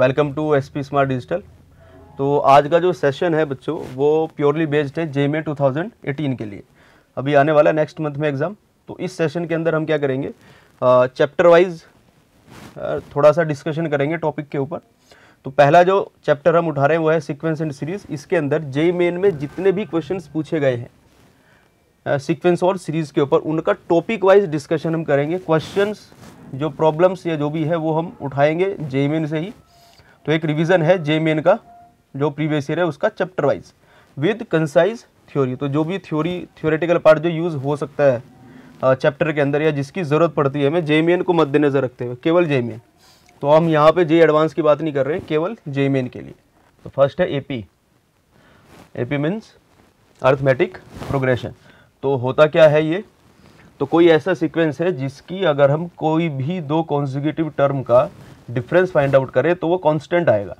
Welcome to S P smart digital. तो आज का जो सेशन है बच्चों, वो प्योरली बेस्ड है जे में 2018 के लिए। अभी आने वाला नेक्स्ट मंथ में एग्ज़ाम तो इस सेशन के अंदर हम क्या करेंगे? चैप्टर वाइज थोड़ा सा डिस्कशन करेंगे टॉपिक के ऊपर। तो पहला जो चैप्टर हम उठा रहे हैं, वो है सीक्वेंस एंड सीरीज़ इसके अंदर जे मेन में जितने भी क्वेश्चन पूछे गए हैं सीक्वेंस और सीरीज़ के ऊपर, उनका टॉपिक वाइज डिस्कशन हम करेंगे। क्वेश्चंस जो प्रॉब्लम्स या जो भी है, वो हम उठाएँगे जे मेन से ही। तो एक रिवीजन है जे मेन का, जो प्रीवियस ईयर है, उसका chapter wise with concise theory तो जो भी थ्योरी थ्योरेटिकल पार्ट जो यूज़ हो सकता है चैप्टर के अंदर या जिसकी ज़रूरत पड़ती है हमें जे को मद्देनज़र रखते हुए, केवल जे तो हम यहाँ पे जे एडवांस की बात नहीं कर रहे हैं, केवल जे के लिए. तो फ़र्स्ट है A P A P means arithmetic progression तो होता क्या है ये? तो कोई ऐसा सीक्वेंस है जिसकी अगर हम कोई भी दो कॉन्जिक्यूटिव टर्म का डिफरेंस फाइंड आउट करें तो वो कांस्टेंट आएगा।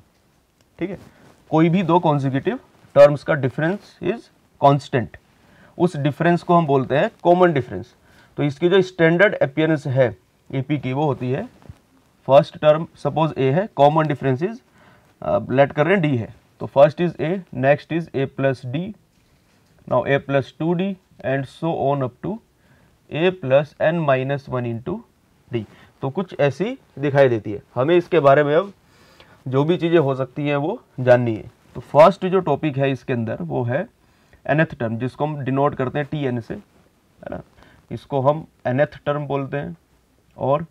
ठीक है? कोई भी दो कॉन्जिक्यूटिव टर्म्स का डिफरेंस इज़ कांस्टेंट उस डिफरेंस को हम बोलते हैं कॉमन डिफरेंस तो इसकी जो स्टैंडर्ड अपियरेंस है एपी की, वो होती है फ़र्स्ट टर्म सपोज़ ए है कॉमन डिफरेंस इज़ लेट कर रहे हैं डी है। तो first is A next is A plus D now A plus two D and so on up to A plus N minus one into D तो कुछ ऐसी दिखाई देती है। हमें इसके बारे में अब जो भी चीज़ें हो सकती हैं वो जाननी है। तो फ़र्स्ट जो टॉपिक है इसके अंदर वो है एनएथ टर्म जिसको हम डिनोट करते हैं टी एन से, है ना? इसको हम एनएथ टर्म बोलते हैं और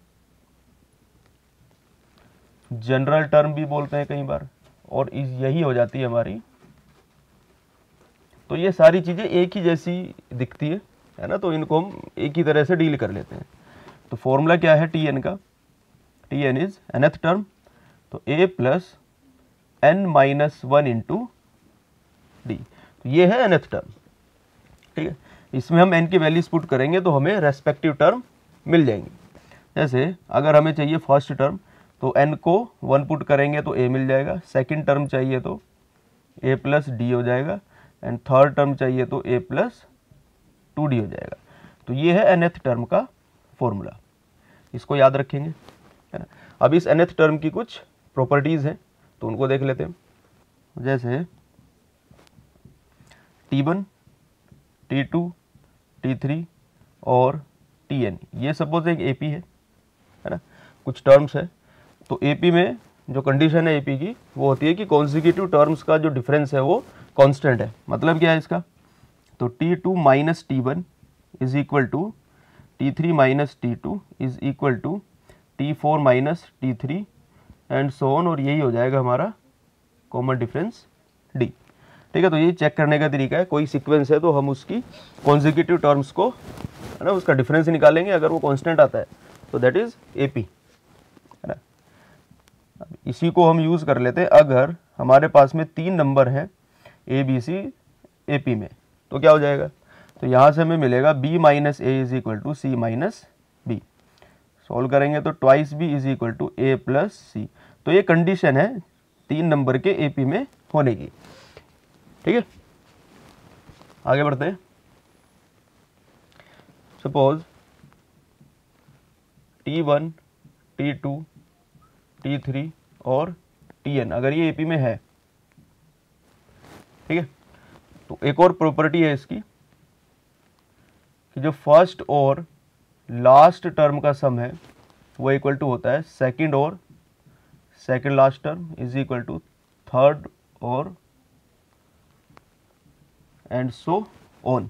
जनरल टर्म भी बोलते हैं कई बार, और यही हो जाती है हमारी। तो ये सारी चीज़ें एक ही जैसी दिखती है है ना? तो इनको हम एक ही तरह से डील कर लेते हैं। तो फॉर्मूला क्या है टी एन का? T N is nth term तो A plus N minus one into D तो ये है एनथ टर्म ठीक है? इसमें हम एन की वैल्यूज़ पुट करेंगे तो हमें रेस्पेक्टिव टर्म मिल जाएँगे. जैसे अगर हमें चाहिए फ़र्स्ट टर्म तो एन को वन पुट करेंगे तो ए मिल जाएगा. सेकेंड टर्म चाहिए तो ए प्लस डी हो जाएगा. एंड थर्ड टर्म चाहिए तो ए प्लस टू डी हो जाएगा. तो ये है एनएथ टर्म का फॉर्मूला इसको याद रखेंगे, है ना? अब इस एनएथ टर्म की कुछ प्रॉपर्टीज़ हैं तो उनको देख लेते हैं। जैसे T one T two T three और टी एन ये सपोज़ एक ए पी है है ना? कुछ टर्म्स है। तो ए पी में जो कंडीशन है ए पी की, वो होती है कि कॉन्जिक्यूटिव टर्म्स का जो डिफरेंस है वो कांस्टेंट है। मतलब क्या है इसका? तो T two minus T one is equal to T three minus T two is equal to T four minus T three and so और यही हो जाएगा हमारा कॉमन डिफरेंस डी ठीक है तो ये चेक करने का तरीका है, कोई सीक्वेंस है तो हम उसकी कॉन्जिक्यूटिव टर्म्स को, है ना, उसका डिफरेंस निकालेंगे, अगर वो कांस्टेंट आता है तो दैट इज़ ए पी है ना। इसी को हम यूज़ कर लेते हैं, अगर हमारे पास में तीन नंबर हैं A B C A P में तो क्या हो जाएगा? तो यहाँ से हमें मिलेगा B minus A is equal to C minus B solve करेंगे तो twice B is equal to A plus C तो ये कंडीशन है तीन नंबर के ए पी में होने की। ठीक है? आगे बढ़ते हैं। Suppose T one T two T three और टी एन अगर ये एपी में है। ठीक है? तो एक और प्रॉपर्टी है इसकी। कि जो फ़र्स्ट और लास्ट टर्म का सम है, वो इक्वल टू होता है सेकंड और second last term is equal to third और एंड सो ऑन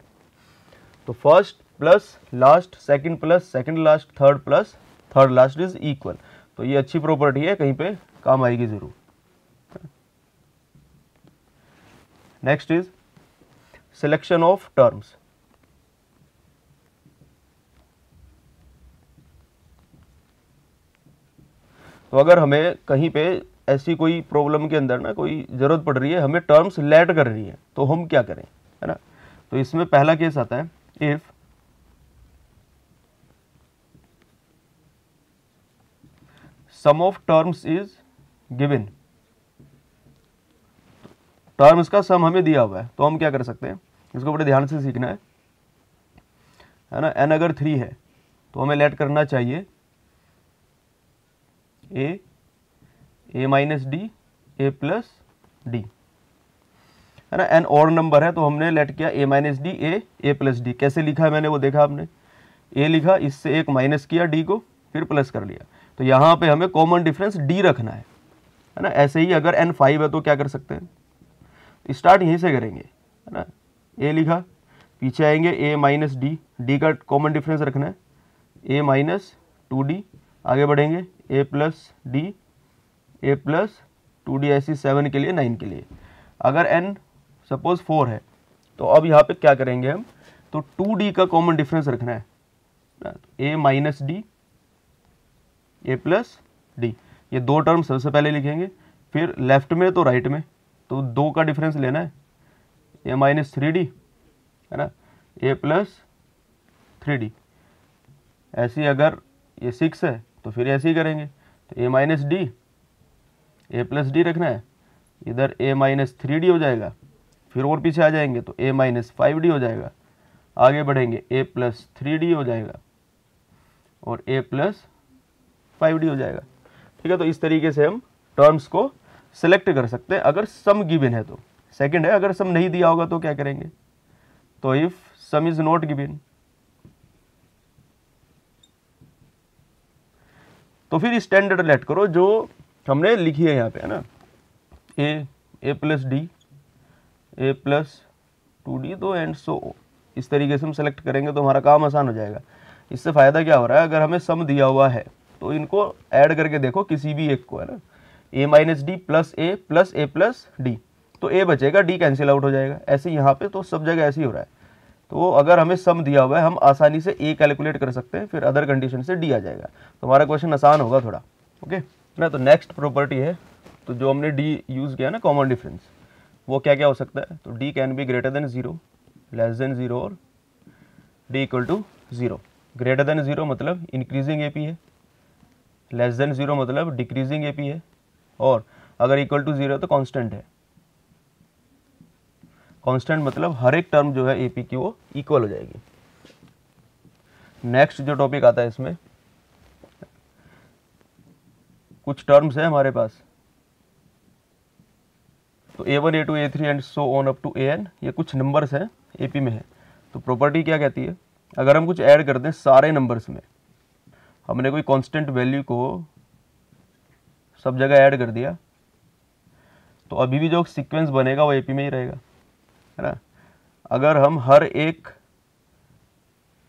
तो first plus last second plus second last third plus third last is equal तो ये अच्छी प्रॉपर्टी है, कहीं पे काम आएगी ज़रूर। Next is selection of terms तो अगर हमें कहीं पे ऐसी कोई प्रॉब्लम के अंदर ना कोई ज़रूरत पड़ रही है, हमें टर्म्स लेट कर रही है तो हम क्या करें, है ना? तो इसमें पहला केस आता है if sum of terms is given terms का सम हमें दिया हुआ है तो हम क्या कर सकते हैं? इसको बड़े ध्यान से सीखना है है ना? एन अगर थ्री है तो हमें लेट करना चाहिए A A minus D A plus D है ना? एन और नंबर है तो हमने लेट किया A minus D A A plus D कैसे लिखा है मैंने वो देखा आपने? ए लिखा, इससे एक माइनस किया डी को, फिर प्लस कर लिया। तो यहाँ पे हमें कॉमन डिफरेंस डी रखना है। है ना? ऐसे ही अगर एन फाइव है तो क्या कर सकते हैं? स्टार्ट यहीं से करेंगे। है ना? ए लिखा, पीछे आएँगे ए माइनस डी डी का कॉमन डिफरेंस रखना है। ए माइनस टू डी आगे बढ़ेंगे A plus D A plus two D ऐसी सेवन के लिए नाइन के लिए। अगर एन सपोज़ फोर है तो अब यहाँ पे क्या करेंगे हम? तो टू डी का कॉमन डिफरेंस रखना है। A minus D A plus D ये दो टर्म सबसे पहले लिखेंगे, फिर लेफ़्ट में तो राइट में। तो दो का डिफरेंस लेना है। ए माइनस थ्री डी है ना? ए प्लस थ्री डी ऐसी अगर ये सिक्स है तो फिर ऐसे ही करेंगे। तो A minus D A plus D रखना है। इधर ए माइनस थ्री डी हो जाएगा। फिर और पीछे आ जाएँगे तो ए माइनस फाइव डी हो जाएगा। आगे बढ़ेंगे ए प्लस थ्री डी हो जाएगा और ए प्लस फाइव डी हो जाएगा। ठीक है तो इस तरीके से हम टर्म्स को सेलेक्ट कर सकते हैं, अगर सम गिवन है तो। सेकंड है, अगर सम नहीं दिया होगा तो क्या करेंगे? तो if sum is not given तो फिर स्टैंडर्ड लेट करो जो हमने लिखी है यहाँ पे, है ना? A A plus D A plus two D तो एंड सो इस तरीके से हम सेलेक्ट करेंगे तो हमारा काम आसान हो जाएगा। इससे फ़ायदा क्या हो रहा है? अगर हमें सम दिया हुआ है तो इनको ऐड करके देखो किसी भी एक को, है ना? A minus D plus A plus A plus D तो ए बचेगा डी कैंसिल आउट हो जाएगा। ऐसे यहाँ पे तो सब जगह ऐसे ही हो रहा है। तो अगर हमें सम दिया हुआ है, हम आसानी से ए कैलकुलेट कर सकते हैं, फिर अदर कंडीशन से डी आ जाएगा। तो हमारा क्वेश्चन आसान होगा थोड़ा ओके ना तो नेक्स्ट प्रॉपर्टी है तो जो हमने डी यूज़ किया ना कॉमन डिफरेंस वो क्या क्या हो सकता है? तो D can be greater than zero less than zero और D equal to zero greater than zero मतलब इंक्रीजिंग एपी है लेस देन ज़ीरो मतलब डिक्रीजिंग एपी है, और अगर इक्वल टू ज़ीरो तो कांस्टेंट है। कांस्टेंट मतलब हर एक टर्म जो है एपी की वो इक्वल हो जाएगी। नेक्स्ट जो टॉपिक आता है इसमें, कुछ टर्म्स है हमारे पास। तो A one A two A three and so on up to A N ये कुछ नंबर्स हैं ए पी में है। तो प्रॉपर्टी क्या कहती है? अगर हम कुछ ऐड कर दें सारे नंबर्स में, हमने कोई कांस्टेंट वैल्यू को सब जगह ऐड कर दिया तो अभी भी जो सीक्वेंस बनेगा वो एपी में ही रहेगा। है ना? अगर हम हर एक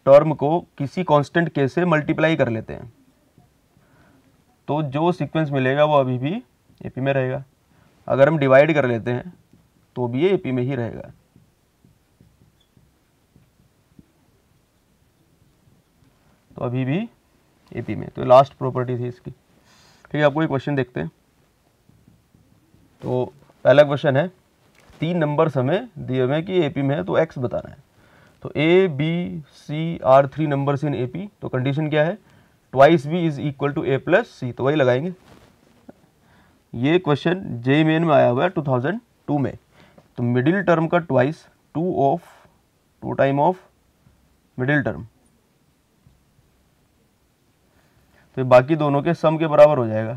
टर्म को किसी कांस्टेंट के से मल्टीप्लाई कर लेते हैं तो जो सीक्वेंस मिलेगा वो अभी भी एपी में रहेगा। अगर हम डिवाइड कर लेते हैं तो भी ये एपी में ही रहेगा। तो अभी भी एपी में तो लास्ट प्रॉपर्टी थी इसकी। ठीक है आपको एक क्वेश्चन देखते हैं? तो पहला क्वेश्चन है तीन नंबर्स हमें दिए हुए हैं कि एपी में है तो एक्स बताना है। तो A B C are three numbers in AP तो कंडीशन क्या है? Twice B is equal to A plus C तो वही लगाएँगे। ये क्वेश्चन जे मेन में आया हुआ है 2002 में। तो मिडिल टर्म का twice two of two time of middle term तो बाकी दोनों के सम के बराबर हो जाएगा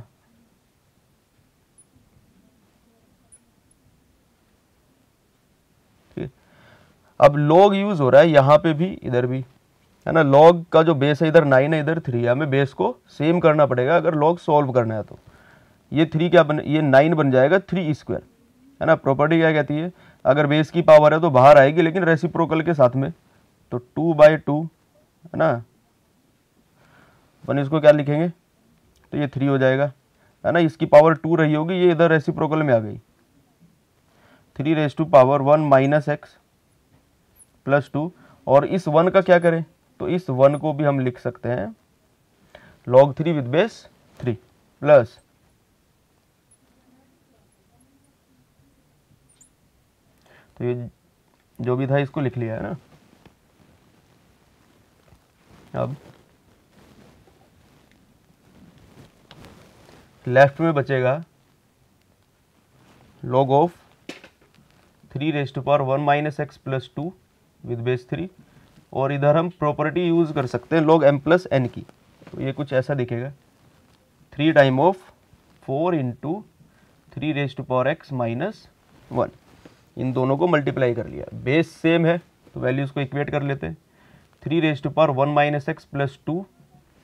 ठीक अब लॉग यूज़ हो रहा है, यहाँ पे भी, इधर भी। है ना लॉग का जो बेस है, इधर नाइन है, इधर थ्री है। हमें बेस को सेम करना पड़ेगा अगर लॉग सॉल्व करना है तो। ये थ्री क्या बन, ये नाइन बन जाएगा थ्री स्क्वायर है ना प्रॉपर्टी क्या कहती है? अगर बेस की पावर है तो बाहर आएगी, लेकिन रेसिप्रोकल के साथ में। तो टू बाई टू है ना? अपन इसको क्या लिखेंगे? तो ये थ्री हो जाएगा। है ना, इसकी पावर टू रही होगी, ये इधर रेसिप्रोकल में आ गई। Three raise to power one minus X plus two, और इस वन का क्या करें? तो इस वन को भी हम लिख सकते हैं। Log three with base three plus तो ये जो भी था इसको लिख लिया है ना। अब लेफ़्ट में बचेगा log of three raised power one minus x plus two with base three और इधर हम प्रॉपर्टी यूज़ कर सकते हैं लॉग एम प्लस एन की। तो ये कुछ ऐसा दिखेगा। Three time of four into three raise to power x minus one इन दोनों को मल्टीप्लाई कर लिया। बेस सेम है तो वैल्यूज़ को इक्वेट कर लेते हैं। Three raise to power one minus x plus two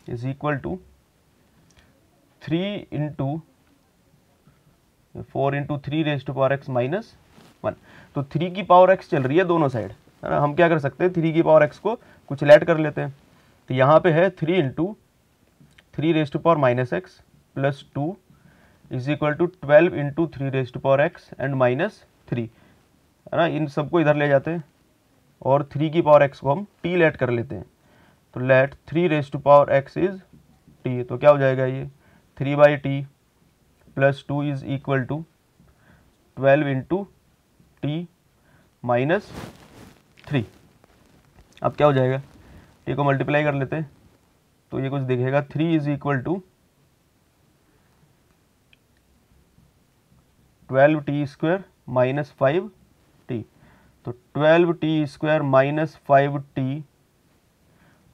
is equal to three into four into three raise to power x minus one तो थ्री की पावर एक्स चल रही है दोनों साइड है ना? हम क्या कर सकते हैं? थ्री की पावर एक्स को कुछ लेट कर लेते हैं। तो यहाँ पे है three into three raise to power minus x plus two is equal to twelve into three raise to power x and minus three है ना? इन सबको इधर ले जाते हैं और थ्री की पावर एक्स को हम टी लेट कर लेते हैं। तो let three raise to power x is t तो क्या हो जाएगा ये? Three by t plus two is equal to twelve into t minus three अब क्या हो जाएगा? टी को मल्टीप्लाई कर लेते तो ये कुछ दिखेगा। Three is equal to twelve t square minus five t तो twelve t square minus five t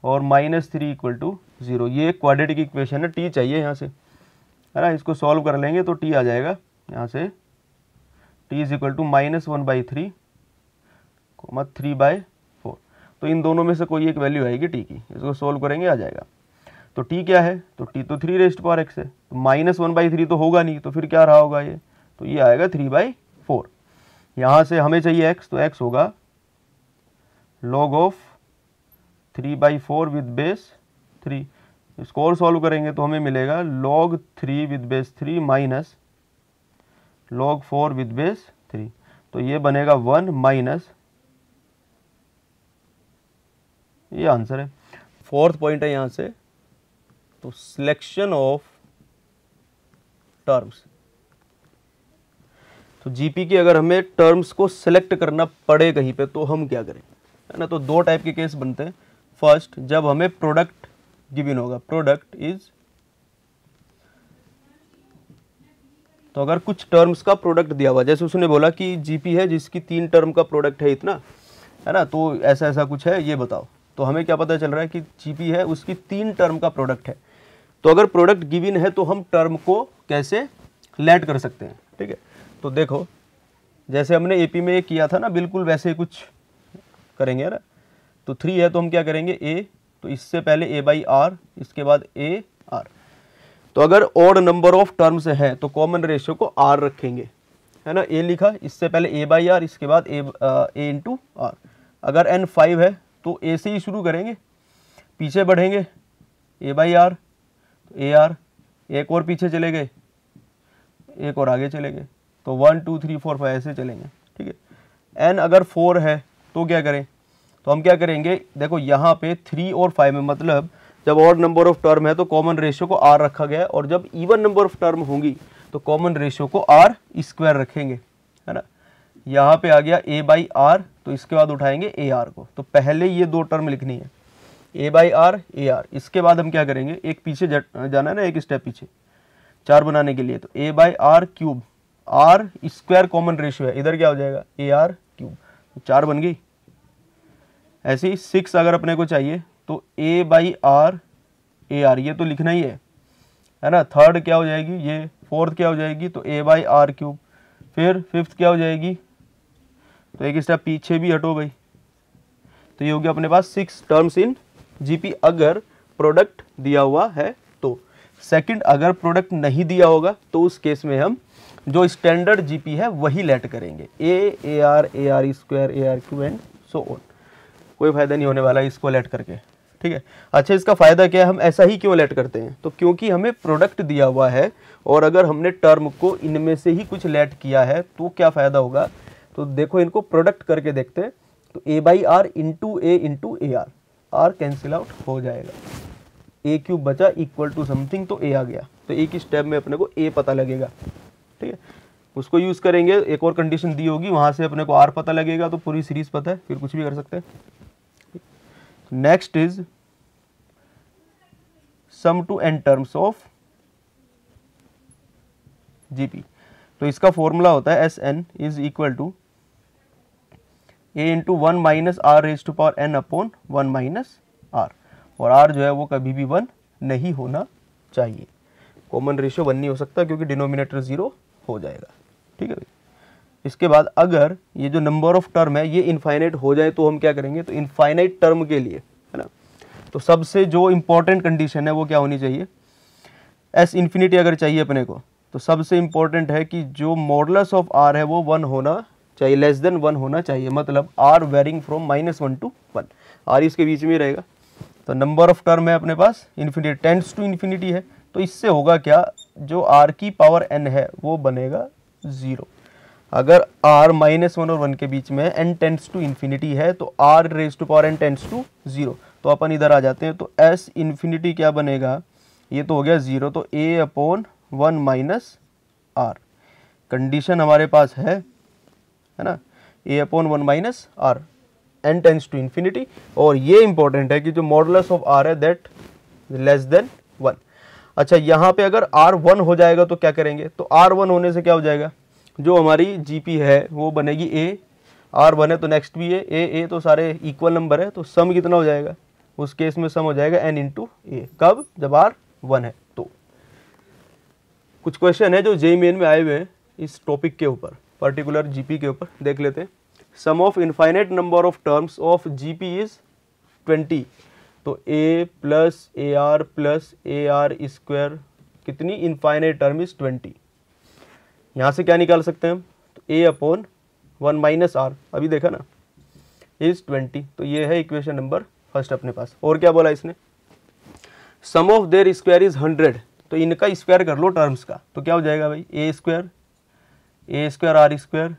और minus three equal to zero ये क्वाड्रेटिक इक्वेशन है टी चाहिए यहाँ से। है ना? इसको सॉल्व कर लेंगे तो टी आ जाएगा यहाँ से। T is equal to minus one by three comma three by four. तो इन दोनों में से कोई एक वैल्यू आएगी टी की। इसको सोल्व करेंगे, आ जाएगा। तो टी क्या है? तो टी तो थ्री रेस्ट पावर एक्स है। तो माइनस वन बाई थ्री तो होगा नहीं तो फिर क्या रहा होगा ये? तो ये आएगा थ्री बाई फोर यहाँ से हमें चाहिए एक्स तो एक्स होगा log of three by four with base three इसको और सॉल्व करेंगे तो हमें मिलेगा log three with base three minus log four with base three तो ये बनेगा वन माइनस ये आंसर है। फोर्थ पॉइंट है यहाँ से। तो सिलेक्शन ऑफ़ टर्म्स। तो जीपी की अगर हमें टर्म्स को सिलेक्ट करना पड़े कहीं पे तो हम क्या करें? है ना तो दो टाइप के केस बनते हैं। फ़र्स्ट, जब हमें प्रोडक्ट गिविन होगा, प्रोडक्ट इज़ तो अगर कुछ टर्म्स का प्रोडक्ट दिया हुआ, जैसे उसने बोला कि जीपी है, जिसकी तीन टर्म का प्रोडक्ट है इतना, है ना तो ऐसा ऐसा कुछ है, ये बताओ। तो हमें क्या पता चल रहा है कि जीपी है, उसकी तीन टर्म का प्रोडक्ट है। तो अगर प्रोडक्ट गिविन है तो हम टर्म को कैसे लेट कर सकते हैं? ठीक है? तो देखो, जैसे हमने एपी में किया था ना, बिल्कुल वैसे ही कुछ करेंगे ना? तो थ्री है तो हम क्या करेंगे? ए तो इससे पहले ए बाई आर इसके बाद ए आर तो अगर ऑड नंबर ऑफ़ टर्म्स है तो कॉमन रेशियो को आर रखेंगे। है ना? ए लिखा, इससे पहले ए बाई आर इसके बाद ए ए इंटू आर अगर एन फाइव है तो ए से ही शुरू करेंगे। पीछे बढ़ेंगे। ए बाई आर तो ए आर एक और पीछे चले गए। एक और आगे चले गए। तो one two three four five ऐसे चलेंगे। ठीक है? एन अगर फोर है तो क्या करें? तो हम क्या करेंगे? देखो, यहाँ पे थ्री और फाइव में मतलब जब और नंबर ऑफ़ टर्म है तो कॉमन रेशियो को आर रखा गया है और जब इवन नंबर ऑफ़ टर्म होंगी तो कॉमन रेशियो को आर स्क्वायर रखेंगे। है ना? यहाँ पे आ गया ए बाई आर तो इसके बाद उठाएँगे ए आर को। तो पहले ये दो टर्म लिखनी है। A by r a r इसके बाद हम क्या करेंगे? एक पीछे जाना है ना, एक स्टेप पीछे। चार बनाने के लिए। तो a by r cube r square common ratio है। इधर क्या हो जाएगा? ए आर क्यूब तो चार बन गई। ऐसे ही सिक्स अगर अपने को चाहिए तो a by r a r ये तो लिखना ही है। है ना? थर्ड क्या हो जाएगी? ये फोर्थ क्या हो जाएगी? तो ए बाई आर क्यूब फिर फिफ्थ क्या हो जाएगी? तो एक स्टेप पीछे भी हटो भाई। तो ये हो गया अपने पास सिक्स टर्म्स इन जीपी अगर प्रोडक्ट दिया हुआ है तो। सेकंड अगर प्रोडक्ट नहीं दिया होगा तो उस केस में हम जो स्टैंडर्ड जीपी है वही लेट करेंगे। A a r a r square a r cube and so on कोई फ़ायदा नहीं होने वाला इसको लेट करके। ठीक है? अच्छा इसका फ़ायदा क्या है? हम ऐसा ही क्यों लेट करते हैं? तो क्योंकि हमें प्रोडक्ट दिया हुआ है और अगर हमने टर्म को इनमें से ही कुछ लेट किया है तो क्या फ़ायदा होगा? तो देखो इनको प्रोडक्ट करके देखते हैं। तो a by r into a into a r r cancel out हो जाएगा। ए क्यूब बचा इक्वल टू समथिंग तो ए आ गया। तो एक ही स्टेप में अपने को ए पता लगेगा। ठीक है? उसको यूज़ करेंगे, एक और कंडीशन दी होगी, वहाँ से अपने को आर पता लगेगा तो पूरी सीरीज़ पता है, फिर कुछ भी कर सकते हैं। Next is sum to n terms of GP तो इसका फॉर्मूला होता है s n is equal to a into one minus r raise to power n upon one minus r और आर जो है वो कभी भी वन नहीं होना चाहिए। कॉमन रेशियो वन नहीं हो सकता क्योंकि डिनोमिनेटर ज़ीरो हो जाएगा। ठीक है भाई? इसके बाद अगर ये जो नंबर ऑफ़ टर्म है, ये इनफाइनाइट हो जाए तो हम क्या करेंगे? तो इनफाइनाइट टर्म के लिए, है ना? तो सबसे जो इंपॉर्टेंट कंडीशन है वो क्या होनी चाहिए? एस इन्फिनिटी अगर चाहिए अपने को तो सबसे इंपॉर्टेंट है कि जो मॉडलस ऑफ़ आर है वो वन होना चाहिए लेस देन वन होना चाहिए मतलब r varying from minus one to one r इसके बीच में रहेगा। तो नंबर ऑफ़ टर्म है अपने पास इन्फिनिटी टेंस टू इन्फिनिटी है। तो इससे होगा क्या? जो आर की पावर एन है, वो बनेगा ज़ीरो अगर आर माइनस वन और वन के बीच में एन टेंस टू इन्फिनिटी है तो r raise to power n tends to zero तो अपन इधर आ जाते हैं तो एस इन्फिनिटी क्या बनेगा? ये तो हो गया ज़ीरो तो a upon one minus r condition हमारे पास है है ना? A upon one minus r n tends to infinity और ये इंपॉर्टेंट है कि जो मॉडलस ऑफ़ आर है दैट लेस देन वन अच्छा यहाँ पे अगर आर वन हो जाएगा तो क्या करेंगे? तो आर वन होने से क्या हो जाएगा? जो हमारी जीपी है, वो बनेगी ए आर वन है तो नेक्स्ट भी है ए ए तो सारे इक्वल नंबर है तो सम कितना हो जाएगा? उस केस में सम हो जाएगा एन इंटू ए कब? जब आर वन है. तो कुछ क्वेश्चन है जो जे मेन में आए हुए हैं इस टॉपिक के ऊपर. पर्टिकुलर जीपी के ऊपर, देख लेते हैं। Sum of infinite number of terms of GP is twenty तो a plus a r plus a r square कितनी इनफाइनाइट टर्म इज़ ट्वेंटी यहाँ से क्या निकाल सकते हैं हम? तो a upon one minus r अभी देखा ना? इज़ ट्वेंटी तो ये है इक्वेशन नंबर फ़र्स्ट अपने पास। और क्या बोला इसने? Sum of their square is hundred तो इनका स्क्वायर कर लो टर्म्स का। तो क्या हो जाएगा भाई? A square a square r square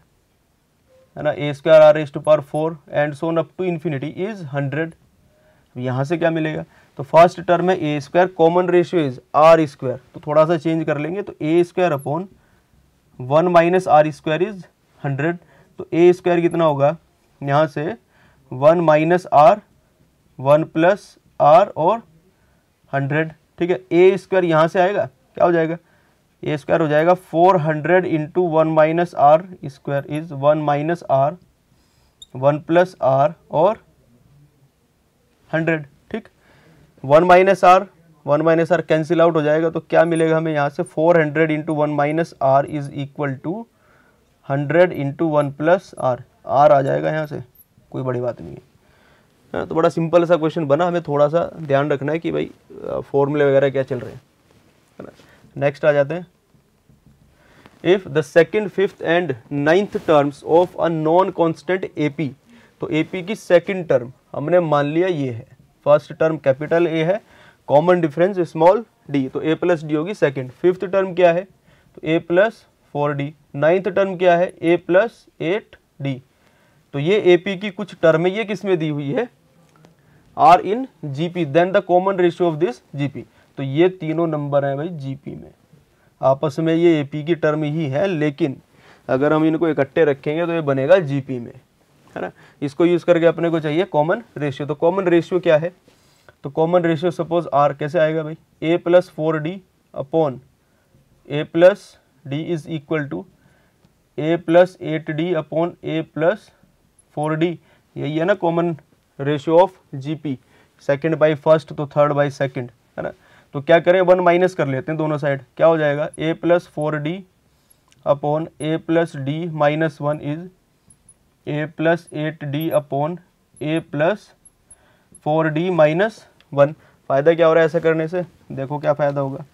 है ना? A square r s to power four and so on up to infinity is hundred यहाँ से क्या मिलेगा? तो फ़र्स्ट टर्म है a square common ratio is r square तो थोड़ा सा चेंज कर लेंगे तो a square upon one minus r square is hundred तो ए स्क्वायर कितना होगा? यहाँ से one minus r one plus r और हंड्रेड ठीक है? ए स्क्वायर यहाँ से आएगा? क्या हो जाएगा? ए स्क्वायर हो जाएगा four hundred into one minus r square is one minus r one plus r और हंड्रेड ठीक? One minus r one minus r cancel out हो जाएगा तो क्या मिलेगा हमें यहाँ से? Four hundred into one minus r is equal to hundred into one plus r r आ जाएगा यहाँ से कोई बड़ी बात नहीं है। हाँ, तो बड़ा सिंपल सा क्वेश्चन बना हमें थोड़ा सा ध्यान रखना है कि भाई फॉर्मूले वगैरह क्या चल रहे हैं है ना? नेक्स्ट आ जाते हैं। If the second fifth and ninth terms of a non constant A P तो ए पी की सेकेंड टर्म हमने मान लिया ये है। फ़र्स्ट टर्म कैपिटल ए है कॉमन डिफरेंस स्मॉल डी तो ए प्लस डी होगी सेकेंड फिफ्थ टर्म क्या है? तो a plus four d ninth term क्या है? ए प्लस एट डी तो ये ए पी की कुछ टर्म ये किसमें दी हुई है? R in GP then the common ratio of this GP तो ये तीनों नंबर हैं भाई जीपी में। आपस में ये एपी की टर्म ही है, लेकिन अगर हम इनको इकट्ठे रखेंगे तो ये बनेगा जीपी में, है ना? इसको यूज़ करके अपने को चाहिए कॉमन रेशियो तो कॉमन रेशियो क्या है? तो कॉमन रेशियो सपोज़ आर कैसे आएगा भाई? A plus four d upon a plus d is equal to a plus eight d upon a plus four d यही है ना common ratio of GP second by first तो third by second है ना? तो क्या करें, वन माइनस कर लेते हैं दोनों साइड। क्या हो जाएगा? A plus four d upon a plus d minus one is a plus eight d upon a plus four d minus one फ़ायदा क्या हो रहा है ऐसा करने से? देखो क्या फ़ायदा होगा।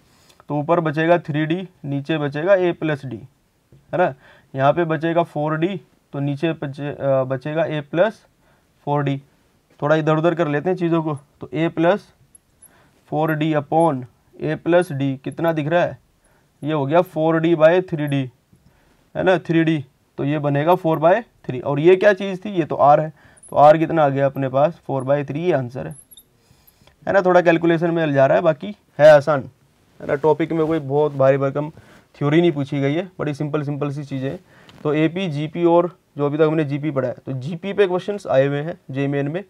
तो ऊपर बचेगा थ्री डी नीचे बचेगा ए प्लस डी है ना? यहाँ पे बचेगा फोर डी तो नीचे बचे बचेगा ए प्लस फोर डी थोड़ा इधर उधर कर लेते हैं चीज़ों को। तो a plus four d upon a plus d कितना दिख रहा है? ये हो गया four d by three d, है ना? थ्री डी तो ये बनेगा फोर बाय थ्री। और ये क्या चीज़ थी? ये तो आर है। तो आर कितना आ गया अपने पास? फोर बाय थ्री, ये आंसर है। है ना? थोड़ा कैलकुलेशन में जा रहा है, बाकी है आसान। है ना? टॉपिक में कोई बहुत भारी भरकम थ्योरी नहीं पूछी गई है। बड़ी सिंपल सिंपल सी चीज़ें तो ए पी जी पी और जो अभी तक हमने जी पी पढ़ा है तो जी पी पे क्वेश्चन आए हुए हैं जे में।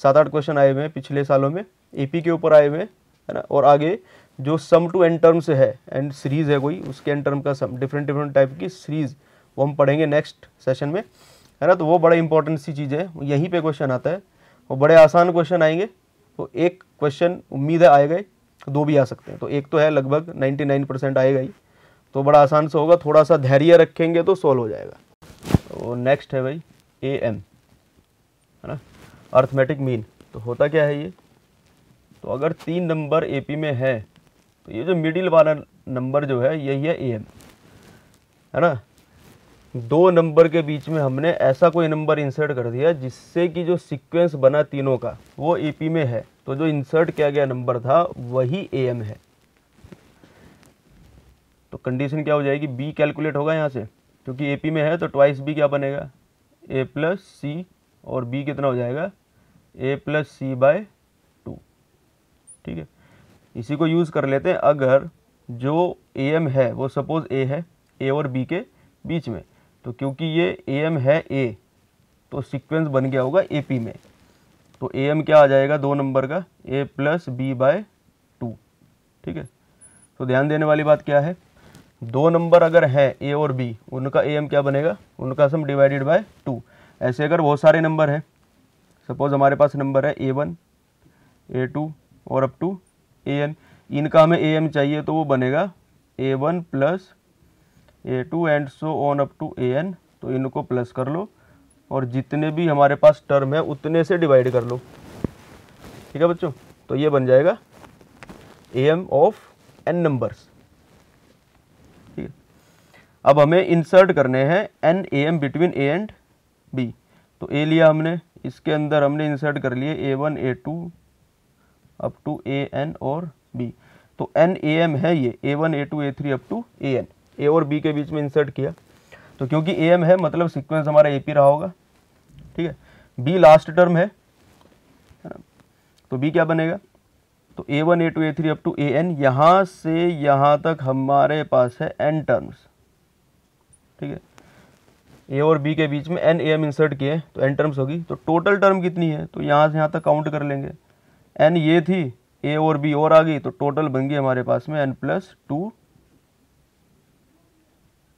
सात आठ क्वेश्चन आए हुए हैं पिछले सालों में। ए पी के ऊपर आए हुए हैं। है ना? और आगे जो सम टू एन टर्म्स है एंड सीरीज़ है कोई, उसके एन टर्म का सम डिफरेंट डिफरेंट टाइप की सीरीज़ वो हम पढ़ेंगे नेक्स्ट सेशन में, है ना? तो वो बड़ा इंपॉर्टेंट सी चीज़ है। यहीं पे क्वेश्चन आता है। वो बड़े आसान क्वेश्चन आएँगे। तो एक क्वेश्चन उम्मीद है आएगा दो भी आ सकते हैं। तो एक तो है लगभग 99 परसेंट आएगा ही। तो बड़ा आसान से होगा। थोड़ा सा धैर्य रखेंगे तो सॉल्व हो जाएगा। तो नेक्स्ट है भाई ए एम है ना? अर्थमेटिक मीन तो होता क्या है ये? तो अगर तीन नंबर ए पी में है तो ये जो मिडिल वाला नंबर जो है, यही है ए एम है ना? दो नंबर के बीच में हमने ऐसा कोई नंबर इंसर्ट कर दिया जिससे कि जो सीक्वेंस बना तीनों का, वो एपी में है। तो जो इंसर्ट किया गया नंबर था, वही ए एम है। तो कंडीशन क्या हो जाएगी? बी कैलकुलेट होगा यहाँ से, क्योंकि एपी में है तो ट्वाइस बी क्या बनेगा? ए प्लस सी और बी कितना हो जाएगा? ए प्लस सी बाय ठीक है। इसी को यूज़ कर लेते हैं, अगर जो ए एम है, वो सपोज़ ए है ए और बी के बीच में तो क्योंकि ये ए एम है ए तो सीक्वेंस बन गया होगा ए पी में। तो ए एम क्या आ जाएगा दो नंबर का? A plus b by two ठीक है। तो ध्यान देने वाली बात क्या है? दो नंबर अगर है ए और बी उनका ए एम क्या बनेगा? उनका सम डिवाइडेड बाय टू ऐसे अगर बहुत सारे नंबर हैं सपोज़ हमारे पास नंबर है ए वन ए टू और अप टू ए एन इनका हमें ए एम चाहिए तो वो बनेगा a one plus a two and so on up to a n तो इनको प्लस कर लो और जितने भी हमारे पास टर्म है, उतने से डिवाइड कर लो। ठीक है बच्चों? तो ये बन जाएगा A M of n numbers ठीक है? अब हमें इंसर्ट करने हैं n A M between a and b तो ए लिया हमने, इसके अंदर हमने इंसर्ट कर लिए a one a two up to a n और बी तो एन ए एम है ये a one a two a three up to a n a और बी के बीच में इंसर्ट किया। तो क्योंकि ए एम है मतलब सीक्वेंस हमारा ए पी रहा होगा। ठीक है? बी लास्ट टर्म है। तो बी क्या बनेगा? तो a one a two a three up to a n यहाँ से यहाँ तक हमारे पास है एन टर्म्स ठीक है? ए और बी के बीच में एन ए एम इंसर्ट किए तो एन टर्म्स होगी। तो टोटल टर्म कितनी है? तो यहाँ से यहाँ तक काउंट कर लेंगे। एन ये थी ए और बी और आ गई तो टोटल बन गई हमारे पास में एन प्लस टू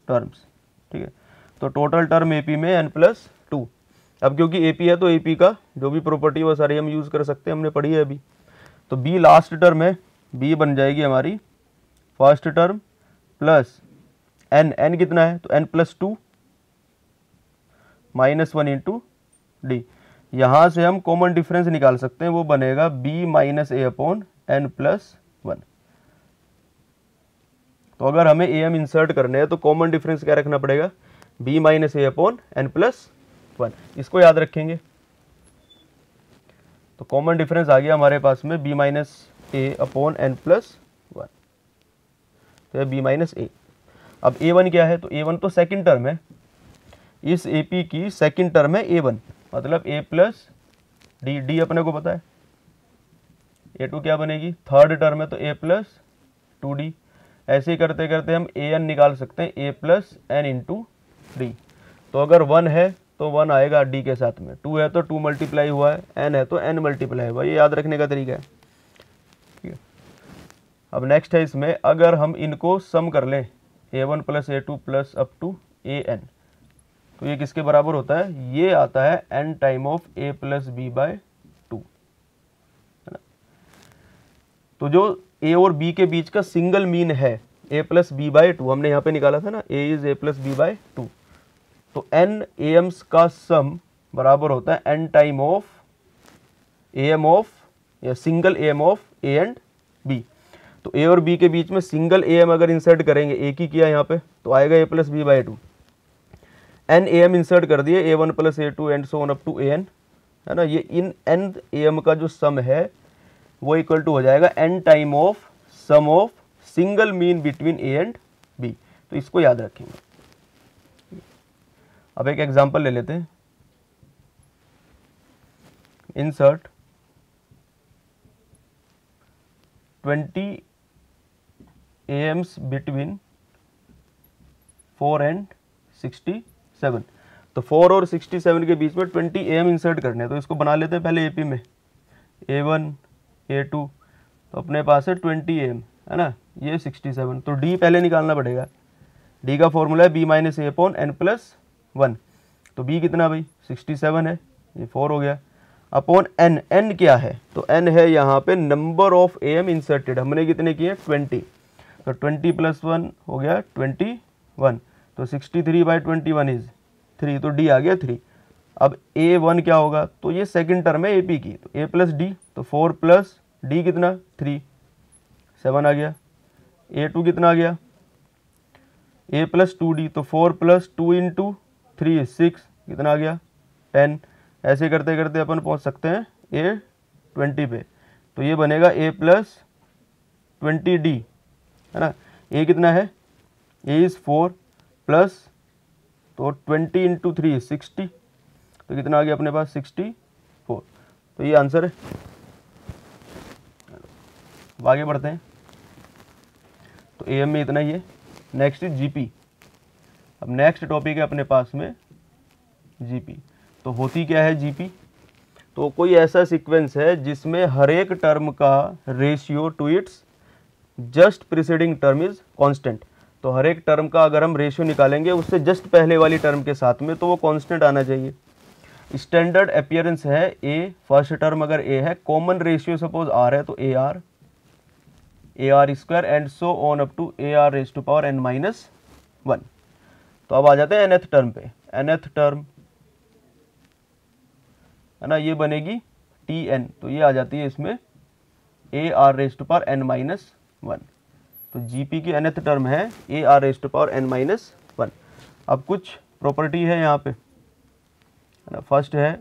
टर्म्स ठीक है? तो टोटल टर्म एपी में एन प्लस टू अब क्योंकि एपी है तो एपी का, जो भी प्रॉपर्टी वो सारी हम यूज़ कर सकते हैं, हमने पढ़ी है अभी। तो बी लास्ट टर्म है बी बन जाएगी हमारी first term plus n n कितना है? तो n plus two minus one into d यहाँ से हम कॉमन डिफरेंस निकाल सकते हैं, वो बनेगा b minus a upon n plus one तो अगर हमें ए एम इंसर्ट करने हैं तो कॉमन डिफरेंस क्या रखना पड़ेगा? B minus a upon n plus one इसको याद रखेंगे। तो कॉमन डिफरेंस आ गया हमारे पास में b minus a upon n plus one तो बी माइनस ए अब ए वन क्या है? तो ए वन तो सेकेंड टर्म है। इस ए पी की सेकेंड टर्म है ए वन मतलब ए प्लस डी डी अपने को पता है? ए टू क्या बनेगी? थर्ड टर्म है तो ए प्लस टू डी ऐसे ही करते करते हम ए एन निकाल सकते हैं। A plus n into d तो अगर वन है तो वन आएगा डी के साथ में। टू है तो टू मल्टीप्लाई हुआ है। एन है तो एन मल्टीप्लाई हुआ ये याद रखने का तरीका है। ठीक है। अब नेक्स्ट है इसमें, अगर हम इनको सम कर लें a one plus a two plus up to a n तो ये किसके बराबर होता है? ये आता है n time of a plus b by two है तो जो ए और बी के बीच का सिंगल मीन है a plus b by two हमने यहाँ पे निकाला था ना a is a plus b by two तो एन ए एम्स का सम बराबर होता है n time of A M of या single A M of a and b तो ए और बी के बीच में सिंगल ए एम अगर इंसर्ट करेंगे एक ही किया यहाँ पे? तो आएगा a plus b by two n A M insert कर दिए a one plus a two and so on up to a n है ना? ये इन एन ए एम का जो सम है, वो इक्वल टू हो जाएगा n time of sum of single mean between a and b तो इसको याद रखेंगे। अब एक एग्ज़ाम्पल ले लेते हैं। Insert 20 AMs between 4 and 60 seven. तो फोर और सिक्सटी सेवन के बीच में ट्वेंटी ए एम इंसर्ट करने हैं। तो इसको बना लेते हैं पहले ए पी में। ए वन ए टू तो अपने पास है ट्वेंटी ए एम है ना? ये सिक्सटी सेवन। तो डी पहले निकालना पड़ेगा। डी का फॉर्मूला है b minus a upon n plus one तो बी कितना भाई? सिक्सटी सेवन है। ये फोर हो गया। अपॉन एन एन क्या है? तो एन है यहाँ पे number of A M inserted हमने कितने किए? ट्वेंटी। तो ट्वेंटी प्लस वन हो गया ट्वेंटी वन। तो sixty three by twenty one is three तो डी आ गया थ्री अब ए वन क्या होगा? तो ये सेकंड टर्म है ए पी की. तो ए प्लस डी तो फोर प्लस डी कितना? थ्री सेवन आ गया. ए टू कितना आ गया? ए प्लस टू डी तो four plus two into three six कितना आ गया? टेन ऐसे करते करते अपन पहुँच सकते हैं ए ट्वेंटी पे. तो ये बनेगा ए प्लस ट्वेंटी डी है ना? ए कितना है? ए इज़ फोर प्लस तो ट्वेंटी इंटू थ्री, सिक्सटी। तो कितना आ गया अपने पास? Sixty four. तो ये आंसर है। अब आगे बढ़ते हैं। तो ए में इतना ही है। नेक्स्ट जी पी अब नेक्स्ट टॉपिक है अपने पास में जीपी तो होती क्या है जीपी तो कोई ऐसा सीक्वेंस है जिसमें हर एक टर्म का ratio to its just preceding term is constant तो हर एक टर्म का अगर हम रेशियो निकालेंगे, उससे जस्ट पहले वाली टर्म के साथ में तो वो कांस्टेंट आना चाहिए। स्टैंडर्ड अपियरेंस है ए फ़र्स्ट टर्म अगर ए है कॉमन रेशियो सपोज़ आर है तो A R A R square and so on up to A R raise to power N minus one तो अब आ जाते हैं एनएथ टर्म पे। एनएथ टर्म है ना, ये बनेगी टी एन तो ये आ जाती है इसमें a r raise to power n minus one तो जी पी की एनएथ टर्म है a r raise to power n minus one अब कुछ प्रॉपर्टी है यहाँ पे। है ना? फ़र्स्ट है,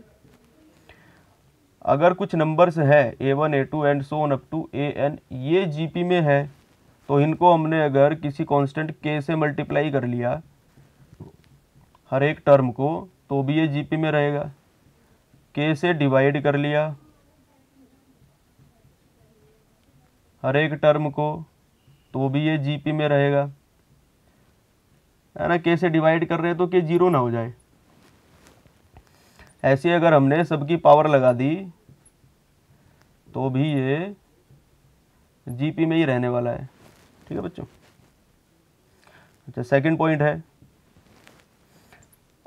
अगर कुछ नंबर्स है a one a two and so on up to a n GP में है तो इनको हमने अगर किसी कांस्टेंट के से मल्टीप्लाई कर लिया, हर एक टर्म को तो भी ये जीपी में रहेगा। के से डिवाइड कर लिया, हर एक टर्म को तो भी ये जीपी में रहेगा। है ना के से डिवाइड कर रहे हैं तो के ज़ीरो ना हो जाए। ऐसे अगर हमने सबकी पावर लगा दी तो भी ये जीपी में ही रहने वाला है। ठीक है बच्चों? अच्छा सेकंड पॉइंट है।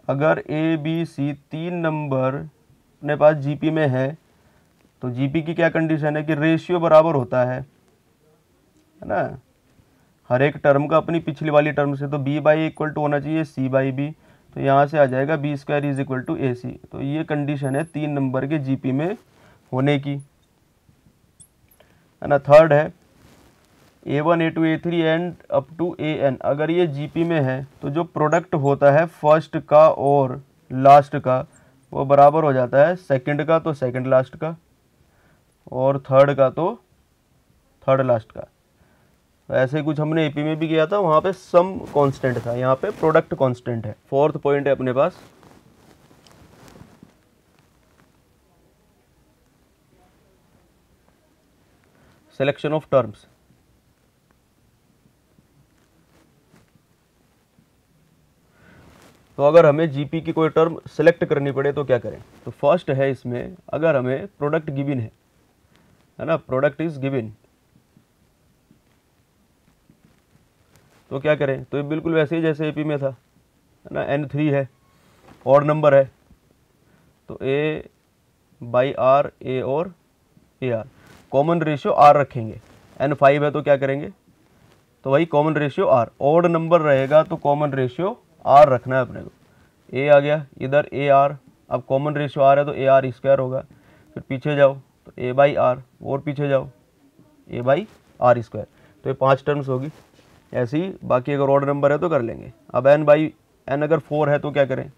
अगर ए बी सी तीन नंबर अपने पास जीपी में है तो जीपी की क्या कंडीशन है कि रेशियो बराबर होता है। है ना? हर एक टर्म का अपनी पिछली वाली टर्म से तो बी बाई इक्वल टू होना चाहिए सी बाई बी तो यहाँ से आ जाएगा b square is equal to a c तो ये कंडीशन है तीन नंबर के जीपी में होने की। है ना? थर्ड है a one a two a three and up to a n अगर ये जीपी में है तो जो प्रोडक्ट होता है फ़र्स्ट का और लास्ट का, वो बराबर हो जाता है सेकंड का तो सेकंड लास्ट का, और थर्ड का तो थर्ड लास्ट का। ऐसे कुछ हमने एपी में भी किया था, वहाँ पे सम कांस्टेंट था। यहाँ पे प्रोडक्ट कांस्टेंट है। फोर्थ पॉइंट है अपने पास। सिलेक्शन ऑफ़ टर्म्स तो अगर हमें जीपी की कोई टर्म सेलेक्ट करनी पड़े तो क्या करें? तो फ़र्स्ट है इसमें, अगर हमें प्रोडक्ट गिविन है है ना? प्रोडक्ट इज़ गिविन तो क्या करें? तो ये बिल्कुल वैसे ही जैसे एपी में था, है ना? एन थ्री है और नंबर है। तो ए बाई आर ए और a r common ratio r रखेंगे। एन फाइव है तो क्या करेंगे? तो भाई common ratio r odd number रहेगा तो कॉमन रेशियो आर रखना है अपने को। ए आ गया, इधर ए आर अब कॉमन रेशियो आर है तो ए आर स्क्वायर होगा। फिर पीछे जाओ तो ए बाई आर और पीछे जाओ। ए बाई आर स्क्वायर तो ये पाँच टर्म्स होगी। ऐसे ही, बाकी अगर ऑर्डर नंबर है तो कर लेंगे। अब एन बाई एन अगर फोर है तो क्या करें?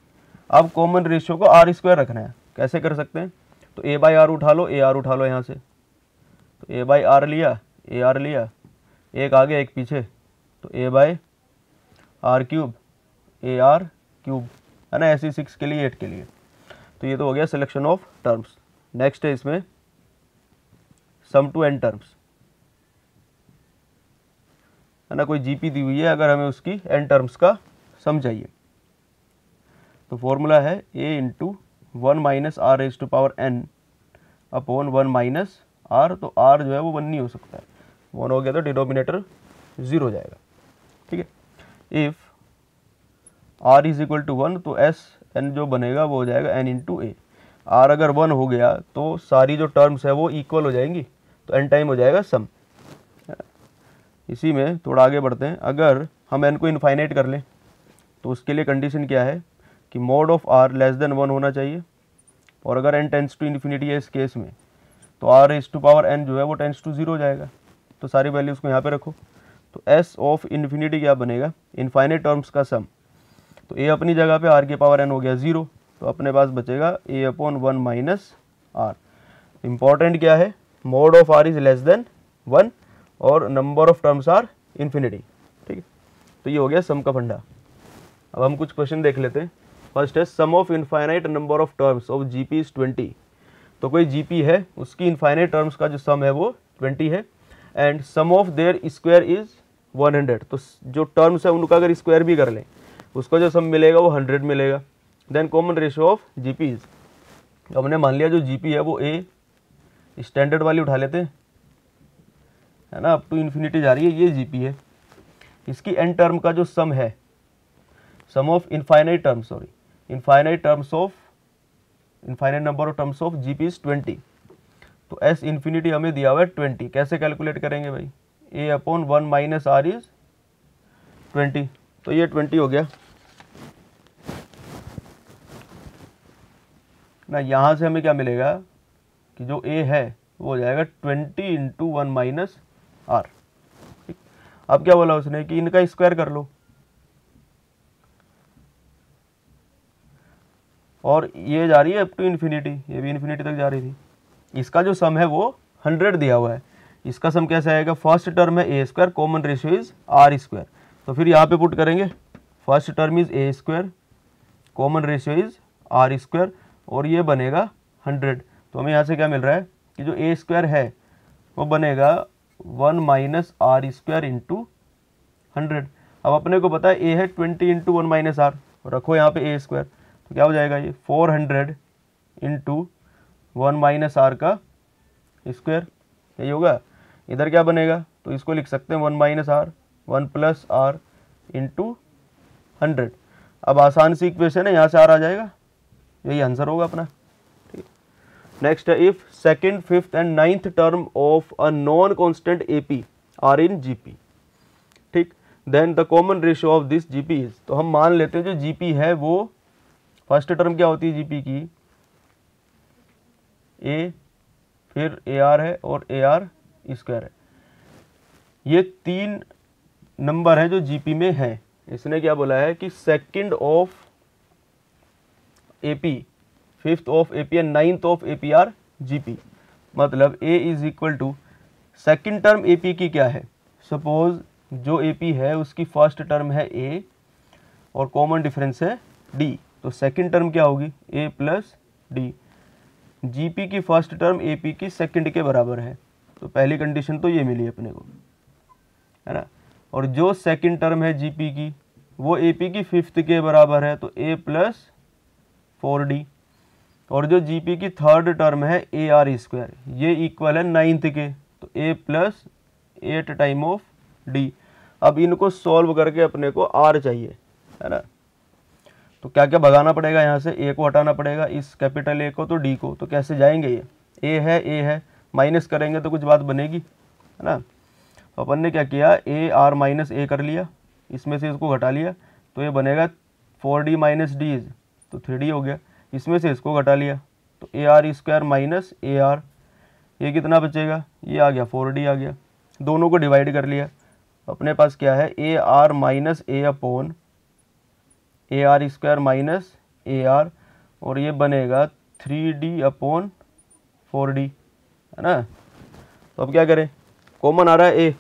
अब कॉमन रेशियो को आर स्क्वायर रखना है। कैसे कर सकते हैं? तो ए बाई आर उठा लो ए आर उठा लो यहाँ से। तो ए बाई आर लिया ए आर लिया, एक आगे, एक पीछे। तो a by r cube a r cube है ना? ऐसी सिक्स के लिए एट के लिए। तो ये तो हो गया सिलेक्शन ऑफ़ टर्म्स नेक्स्ट है इसमें सम टू एन टर्म्स है ना, कोई जीपी दी हुई है, अगर हमें उसकी एन टर्म्स का सम चाहिए। तो फॉर्मूला है a into one minus r raise to power n upon one minus r तो आर जो है वो वन नहीं हो सकता है। वन हो गया तो डिनोमिनेटर ज़ीरो हो जाएगा। ठीक है? If r is equal to one तो एस एन जो बनेगा वो हो जाएगा एन इंटू ए आर अगर वन हो गया तो सारी जो टर्म्स है वो इक्वल हो जाएँगी तो एन टाइम हो जाएगा सम इसी में थोड़ा आगे बढ़ते हैं। अगर हम एन को इनफाइनाइट कर लें तो उसके लिए कंडीशन क्या है कि mod of r less than one होना चाहिए। और अगर एन टेंस टू इन्फिनिटी है इस केस में तो r raise to power n जो है वो टेंस टू ज़ीरो हो जाएगा। तो सारी वैल्यूज़ को यहाँ पे रखो। तो एस ऑफ़ इन्फिनिटी क्या बनेगा? इनफाइनाइट टर्म्स का सम तो ए अपनी जगह पे आर के पावर एन हो गया ज़ीरो तो अपने पास बचेगा a upon one minus r important क्या है? Mod of r is less than one और number of terms are infinity ठीक है? तो ये हो गया सम का फंडा। अब हम कुछ क्वेश्चन देख लेते हैं। फ़र्स्ट है sum of infinite number of terms of G P is twenty तो कोई जी पी है, उसकी इनफाइनाइट टर्म्स का जो सम है वो ट्वेंटी है। And sum of their square is one hundred तो जो टर्म्स है, उनका अगर स्क्वायर भी कर लें, उसका जो सम मिलेगा वो हंड्रेड मिलेगा। Then common ratio of G P is हमने मान लिया जो जी पी है वो ए स्टैंडर्ड वाली उठा लेते हैं। है ना अप टू इन्फिनिटी जा रही है, ये जी पी है। इसकी एन टर्म का जो सम है sum of infinite terms sorry infinite terms of infinite number of terms of G P is twenty तो एस इन्फिनिटी हमें दिया हुआ है ट्वेंटी कैसे कैलकुलेट करेंगे भाई? A upon one minus r is twenty तो ये ट्वेंटी हो गया। ना, यहाँ से हमें क्या मिलेगा कि जो ए है, वो हो जाएगा twenty into one minus r. ठीक? अब क्या बोला उसने कि इनका स्क्वायर कर लो। और ये जा रही है अप टू इन्फिनिटी ये भी इन्फिनिटी तक जा रही थी। इसका जो सम है वो हंड्रेड दिया हुआ है। इसका सम कैसे आएगा? फ़र्स्ट टर्म है a square common ratio is r square तो फिर यहाँ पे पुट करेंगे। First term is a square common ratio is r square और ये बनेगा हंड्रेड तो हमें यहाँ से क्या मिल रहा है? कि जो ए स्क्वायर है, वो बनेगा one minus r square into hundred. अब अपने को पता है ए है twenty into one minus r, रखो यहाँ पे ए स्क्वायर। तो क्या हो जाएगा ये? Four hundred into one minus r का स्क्वायर। यही होगा? इधर क्या बनेगा? तो इसको लिख सकते हैं, one minus r, one plus r into hundred. अब आसान सी इक्वेशन है, यहाँ से आर आ जाएगा। यही आंसर होगा अपना। नेक्स्ट है if second fifth and ninth term of a non constant A P are in G P ठीक? Then the common ratio of this G P is तो हम मान लेते हैं जो जी पी है वो फ़र्स्ट टर्म क्या होती है जी पी की? ए फिर ए आर है और ए आर स्क्वायर है। ये तीन नंबर है जो जीपी में है। इसने क्या बोला है कि second of AP fifth of A P and ninth of A P are G P मतलब a is equal to second term A P की क्या है? सपोज़ जो ए पी है, उसकी फ़र्स्ट टर्म है ए और कॉमन डिफरेंस है डी तो सेकेंड टर्म क्या होगी? A plus d G P की फ़र्स्ट टर्म ए पी की सेकेंड के बराबर है। तो पहली कंडीशन तो ये मिली अपने को, है ना? और जो सेकंड टर्म है जी पी की, वो ए पी की फिफ्थ के बराबर है तो ए प्लस फोर डी और जो जीपी की थर्ड टर्म है ए आर स्क्वायर ये इक्वल है नाइन्थ के तो a plus eight time of d अब इनको सॉल्व करके अपने को आर चाहिए, है ना? तो क्या क्या भगाना पड़ेगा यहाँ से? ए को हटाना पड़ेगा इस कैपिटल ए को तो डी को तो कैसे जाएँगे ये? ए है ए है माइनस करेंगे तो कुछ बात बनेगी, है ना? तो अपन ने क्या किया? ए आर माइनस ए कर लिया, इसमें से इसको घटा लिया तो ये बनेगा four d minus d is तो थ्री डी हो गया। इसमें से इसको घटा लिया। तो a r square minus a r ये कितना बचेगा? ये आ गया फोर डी आ गया। दोनों को डिवाइड कर लिया। अपने पास क्या है? A r minus a upon a r square minus a r और ये बनेगा three d upon four d है ना? तो अब क्या करें? कॉमन आ रहा है ए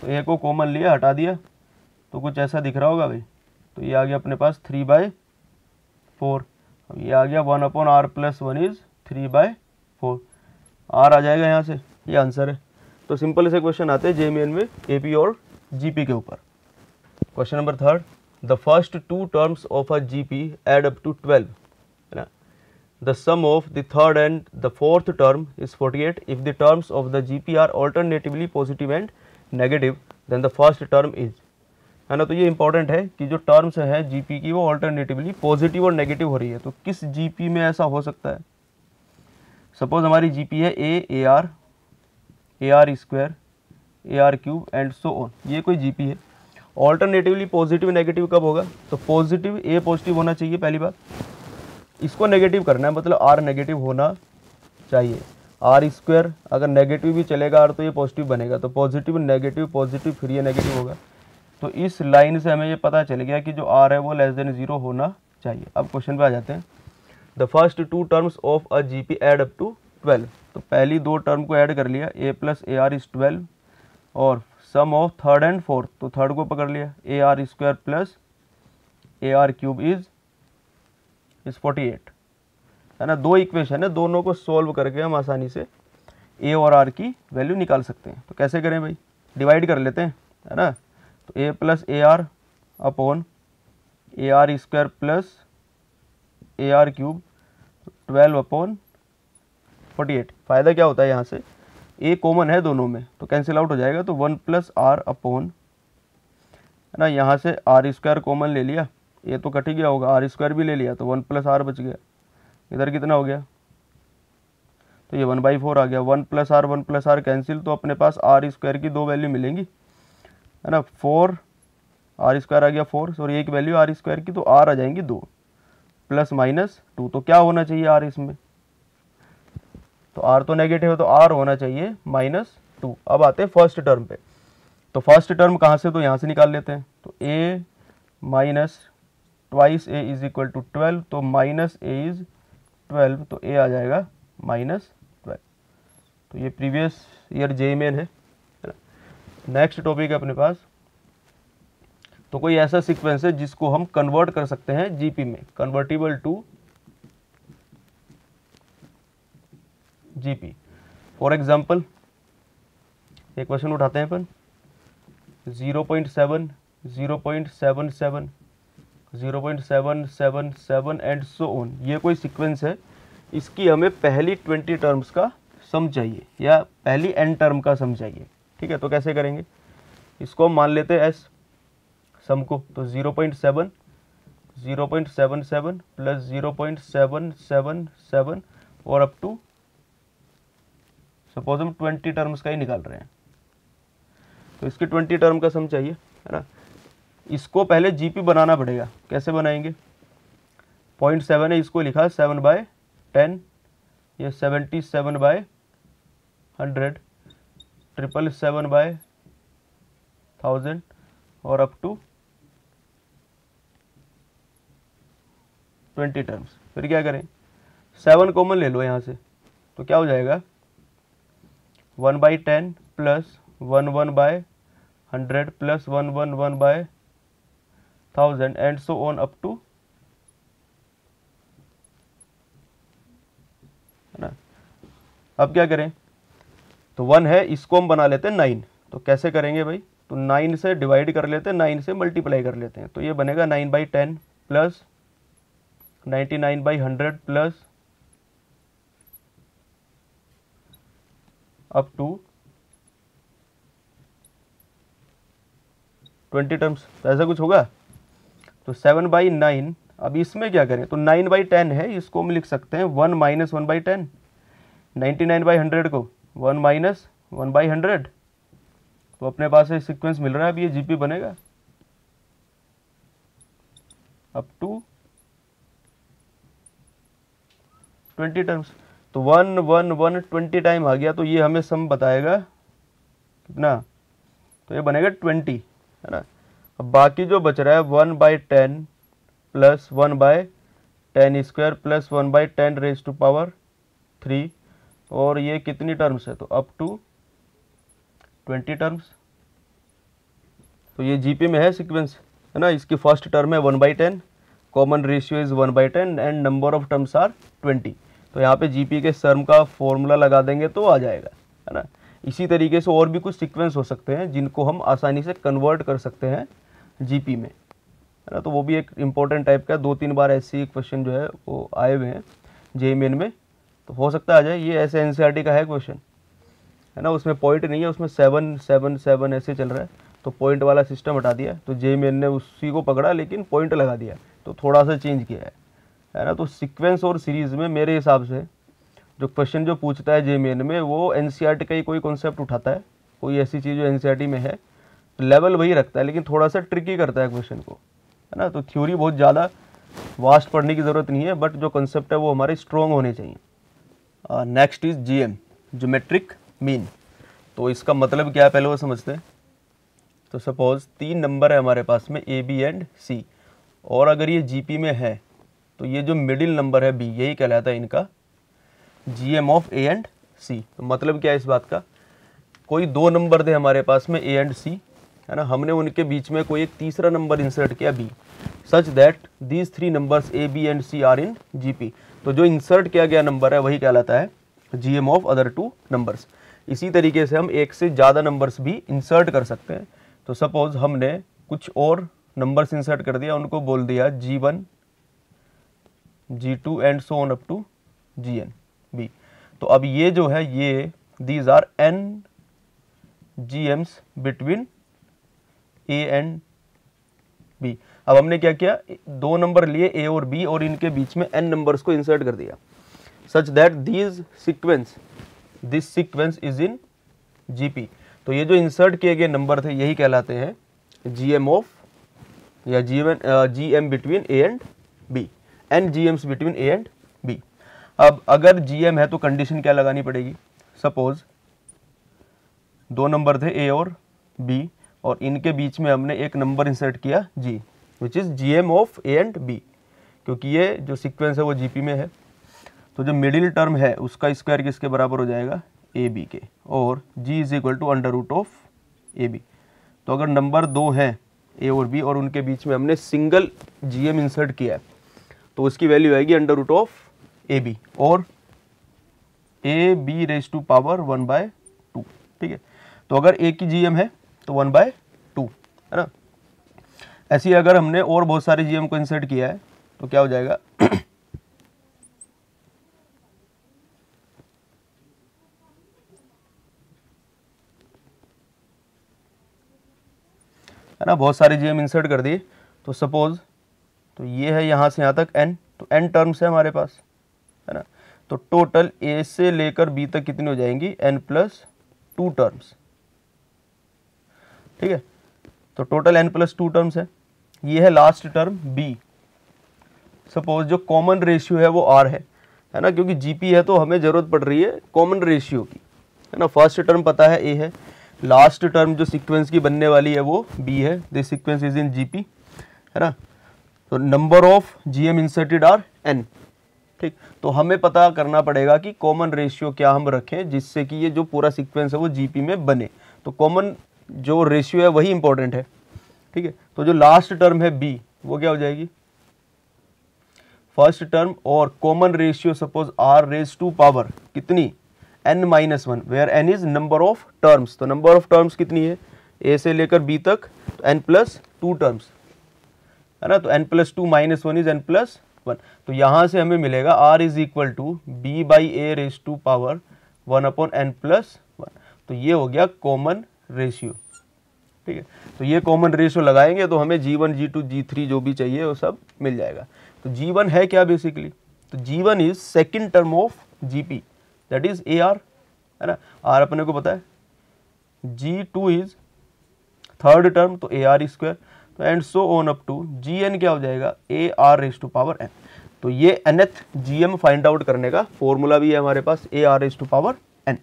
तो ए को कॉमन लिया, हटा दिया। तो कुछ ऐसा दिख रहा होगा भाई? तो ये आ गया अपने पास थ्री बाय फोर ये आ गया one upon r plus one is three by four. R आ जाएगा यहाँ से, ये आंसर है। तो सिंपल से क्वेश्चन आते हैं जेमीएन में ए पी और जी पी के ऊपर। Question number third, the first two terms of a G P add up to twelve, है ना? The sum of the third and the fourth term is forty eight. If the terms of the G P are alternatively positive and negative, then the first term is है ना? तो ये important है कि जो terms है GP की, वो ऑल्टरनेटिवली पॉजिटिव और नेगेटिव हो रही है। तो किस जीपी में ऐसा हो सकता है? सपोज़ हमारी जीपी है a a r a r square a r cube and so on ये कोई जीपी है। ऑल्टरनेटिवली पॉजिटिव नेगेटिव कब होगा? तो पॉजिटिव ए पॉजिटिव होना चाहिए पहली बात। इसको नेगेटिव करना है मतलब आर नेगेटिव होना चाहिए। आर स्क्वायर अगर नेगेटिव भी चलेगा आर तो ये पॉजिटिव बनेगा। तो पॉजिटिव नेगेटिव पॉजिटिव फिर ये नेगेटिव होगा। तो इस लाइन से हमें ये पता चल गया कि जो आर है वो लेस देन ज़ीरो होना चाहिए। अब क्वेश्चन पे आ जाते हैं। The first two terms of a G P add up to twelve तो पहली दो टर्म को ऐड कर लिया। A plus a r is twelve और sum of third and fourth तो थर्ड को पकड़ लिया। A r square plus a r cube is is forty eight है ना? दो इक्वेशन है। दोनों को सॉल्व करके हम आसानी से ए और आर की वैल्यू निकाल सकते हैं। तो कैसे करें भाई? डिवाइड कर लेते हैं। है ना? तो a plus a r upon a r square plus a r cube twelve upon forty eight फ़ायदा क्या होता है यहाँ से? ए कॉमन है दोनों में तो कैंसिल आउट हो जाएगा तो वन प्लस आर अपॉन है ना, यहाँ से आर स्क्वायर कॉमन ले लिया, ये तो कट ही गया होगा आर स्क्वायर भी ले लिया तो वन प्लस आर बच गया। इधर कितना हो गया? तो ये वन बाई फोर आ गया one plus r one plus r cancel तो अपने पास आर स्क्वायर की दो वैल्यू मिलेंगी। है ना फोर आर स्क्वायर आ गया फोर सॉरी एक वैल्यू आर स्क्वायर की तो आर आ जाएँगी दो प्लस माइनस टू तो क्या होना चाहिए आर इसमें? तो आर तो नेगेटिव है तो आर होना चाहिए माइनस टू अब आते हैं फ़र्स्ट टर्म पे। तो फ़र्स्ट टर्म कहाँ से तो यहाँ से निकाल लेते हैं। तो a minus twice a is equal to twelve तो माइनस ए इज़ ट्वेल्व तो ए आ जाएगा माइनस ट्वेल्व तो ये प्रीवियस ईयर जे मेन है। नेक्स्ट टॉपिक है अपने पास। तो कोई ऐसा सीक्वेंस है जिसको हम कन्वर्ट कर सकते हैं जीपी में। Convertible to GP for example एक क्वेश्चन उठाते हैं अपन। 0.7 0.77 0.777 एंड सो ऑन ये कोई सीक्वेंस है। इसकी हमें पहली 20 टर्म्स का सम चाहिए या पहली एन टर्म का सम चाहिए ठीक है तो कैसे करेंगे? इसको मान लेते हैं एस सम को तो 0.7 0.77 प्लस 0.777 और अप टू सपोज़ हम ट्वेंटी टर्म्स का ही निकाल रहे हैं। तो इसके ट्वेंटी टर्म का सम चाहिए, है ना? इसको पहले जीपी बनाना पड़ेगा। कैसे बनाएँगे? पॉइंट सेवन है, इसको लिखा सेवन बाय टेन ये seventy seven by hundred triple seven by thousand और अप टू ट्वेंटी टर्म्स फिर क्या करें? सेवन कॉमन ले लो यहाँ से। तो क्या हो जाएगा? One by ten plus one one by hundred plus one one one by thousand and so on up to है ना? अब क्या करें? तो वन है, इसको हम बना लेते हैं नाइन। तो कैसे करेंगे भाई? तो नाइन से डिवाइड कर लेते हैं, नाइन से मल्टीप्लाई कर लेते हैं। तो ये बनेगा nine by ten plus ninety nine by hundred plus up to twenty terms तो ऐसा कुछ होगा? तो सेवन बाई नाइन अब इसमें क्या करें? तो नाइन बाई टेन है, इसको हम लिख सकते हैं one minus one by ten ninety nine by hundred को। One minus one by hundred. तो अपने पास एक सीक्वेंस मिल रहा है, अब ये जीपी बनेगा। अप टू ट्वेंटी टर्म्स तो one one one twenty time आ गया तो ये हमें सम बताएगा। कितना? तो ये बनेगा ट्वेंटी है ना? अब बाकी जो बच रहा है, one by ten plus one by ten square plus one by ten raise to power three और ये कितनी टर्म्स है? तो अप टू ट्वेंटी टर्म्स तो ये जीपी में है सीक्वेंस है ना? इसकी फ़र्स्ट टर्म है one by ten common ratio is one by ten and number of terms are twenty तो यहाँ पे जीपी के सर्म का फॉर्मूला लगा देंगे तो आ जाएगा, है ना? इसी तरीके से और भी कुछ सीक्वेंस हो सकते हैं जिनको हम आसानी से कन्वर्ट कर सकते हैं जीपी में, है ना? तो वो भी एक इम्पोर्टेंट टाइप का दो तीन बार ऐसे क्वेश्चन जो है वो आए हुए हैं जे मेन में। तो हो सकता है आ जाए, ये ऐसे एन का है क्वेश्चन है ना, उसमें पॉइंट नहीं है, उसमें सेवन सेवन सेवन ऐसे चल रहा है। तो पॉइंट वाला सिस्टम हटा दिया। तो जे मेन ने उसी को पकड़ा, लेकिन पॉइंट लगा दिया। तो थोड़ा सा चेंज किया है। है ना तो सीक्वेंस और सीरीज़ में मेरे हिसाब से जो क्वेश्चन जो पूछता है जे मेन में, वो एन e का ही कोई कॉन्सेप्ट उठाता है। कोई ऐसी चीज़ जो एन e में है। तो लेवल वही रखता है, लेकिन थोड़ा सा ट्रिकी करता है क्वेश्चन को। है ना तो थ्योरी बहुत ज़्यादा वास्ट पढ़ने की ज़रूरत नहीं है बट जो कंसेप्ट है वो हमारे स्ट्रॉन्ग होने चाहिए। Next is G M geometric mean तो इसका मतलब क्या है? पहले वो समझते हैं। तो सपोज़ तीन नंबर है हमारे पास में ए बी एंड सी और अगर ये जीपी में है तो ये जो मिडिल नंबर है बी यही कहलाता है इनका G M of A and C तो मतलब क्या है इस बात का? कोई दो नंबर थे हमारे पास में ए एंड सी है ना? हमने उनके बीच में कोई एक तीसरा नंबर इंसर्ट किया B such that these three numbers A B and C are in GP तो जो इंसर्ट किया गया नंबर है, वही कहलाता है G M of other two numbers इसी तरीके से हम एक से ज़्यादा नंबर्स भी इंसर्ट कर सकते हैं। तो सपोज़ हमने कुछ और नंबर्स इंसर्ट कर दिया, उनको बोल दिया G one G two and so on up to G N B तो अब ये जो है, ये these are N G Ms between A and B अब हमने क्या किया? दो नंबर लिए ए और बी और इनके बीच में एन नंबर्स को इंसर्ट कर दिया। Such that these sequence this sequence is in GP तो ये जो इंसर्ट किए गए नंबर थे, यही कहलाते हैं जी एम ऑफ़ या G M G M between A and B N G Ms between A and B अब अगर जी एम है तो कंडीशन क्या लगानी पड़ेगी? सपोज़ दो नंबर थे ए और बी और इनके बीच में हमने एक नंबर इंसर्ट किया G which is G M of A and B क्योंकि ये जो सीक्वेंस है वो जीपी में है। तो जो मिडिल टर्म है, उसका स्क्वायर किसके बराबर हो जाएगा? ए बी के। और G is equal to under root of A B तो अगर नंबर दो हैं ए और बी और उनके बीच में हमने सिंगल जी एम इंसर्ट किया है तो उसकी वैल्यू आएगी under root of A B और A B raise to power one by two ठीक है? तो अगर ए की जी एम है तो वन बाय टू है ना? ऐसी अगर हमने और बहुत सारे जीएम को इंसर्ट किया है तो क्या हो जाएगा? है ना, बहुत सारे जीएम इंसर्ट कर दिए। तो सपोज़ तो ये है यहाँ से यहाँ तक एन तो एन टर्म्स है हमारे पास, है ना? तो टोटल ए से लेकर बी तक कितनी हो जाएँगी? एन प्लस टू टर्म्स ठीक है? तो total N plus two terms है। ये है लास्ट टर्म बी सपोज़ जो कॉमन रेशियो है वो आर है। है ना? क्योंकि जीपी है तो हमें ज़रूरत पड़ रही है कॉमन रेशियो की। है ना? फ़र्स्ट टर्म पता है ए है। लास्ट टर्म जो सीक्वेंस की बनने वाली है वो बी है। This sequence is in GP है ना? तो number of GM inserted are N ठीक? तो हमें पता करना पड़ेगा कि कॉमन रेशियो क्या हम रखें, जिससे कि ये जो पूरा सीक्वेंस है वो जीपी में बने। तो कॉमन जो रेशियो है वही इंपॉर्टेंट है। ठीक है? तो जो लास्ट टर्म है बी वो क्या हो जाएगी? फ़र्स्ट टर्म और common ratio suppose R raise to power कितनी? N minus one where N is number of terms तो नंबर ऑफ़ टर्म्स कितनी है? ए से लेकर बी तक एन प्लस टू टर्म्स है ना? तो N plus two minus one is N plus one तो यहाँ से हमें मिलेगा R is equal to B by A raise to power one upon N plus one तो ये हो गया कॉमन रेशियो ठीक है? तो ये कॉमन रेशियो लगाएँगे तो हमें G one G two G three जो भी चाहिए वो सब मिल जाएगा। तो जी वन है क्या बेसिकली तो G one is second term of G P that is A R है ना? आर अपने को पता है? G two is third term तो ए आर स्क्वायर तो and so on up to G N क्या हो जाएगा? A R raise to power N तो ये nth G M find out करने का फॉर्मूला भी है हमारे पास A R raise to power N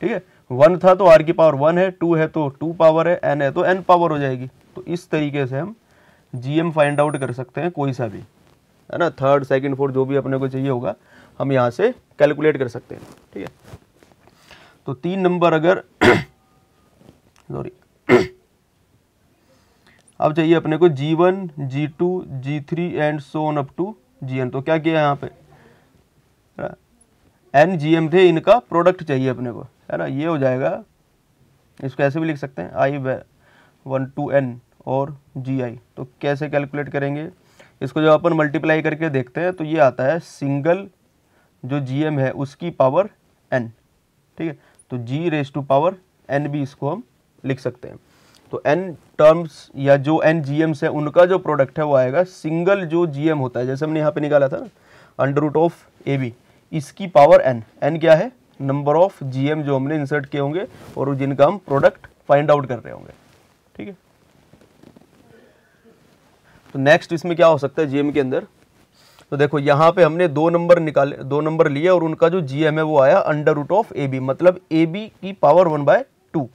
ठीक है? वन था तो आर की पावर वन है टू है तो टू पावर है एन है तो एन पावर हो जाएगी। तो इस तरीके से हम जी एम फाइंड आउट कर सकते हैं कोई सा भी, है ना? थर्ड सेकंड फोर्थ जो भी अपने को चाहिए होगा, हम यहाँ से कैलकुलेट कर सकते हैं, ठीक है? तो तीन नंबर अगर सॉरी अब चाहिए अपने को G one G two G three and so on up to G N तो क्या किया यहाँ पे? एन जी एम थे, इनका प्रोडक्ट चाहिए अपने को। है ना? ये हो जाएगा। इसको ऐसे भी लिख सकते हैं आई वन टू एन और जी आई तो कैसे कैलकुलेट करेंगे? इसको जब अपन मल्टीप्लाई करके देखते हैं तो ये आता है सिंगल जो जी एम है, उसकी पावर एन ठीक है? तो G raise to power N भी इसको हम लिख सकते हैं। तो एन टर्म्स या जो एन जी एम्स है, उनका जो प्रोडक्ट है, वो आएगा सिंगल जो जी एम होता है। जैसे हमने यहाँ पे निकाला था ना under root of A B इसकी पावर एन एन क्या है? नंबर ऑफ़ जीएम जो हमने इंसर्ट किए होंगे और जिनका हम प्रोडक्ट फाइंड आउट कर रहे होंगे। ठीक है? तो नेक्स्ट इसमें क्या हो सकता है जीएम के अंदर? तो देखो, यहाँ पे हमने दो नंबर निकाले, दो नंबर लिए और उनका जो जीएम है वो आया under root of A B मतलब ए बी की पावर वन बाय टू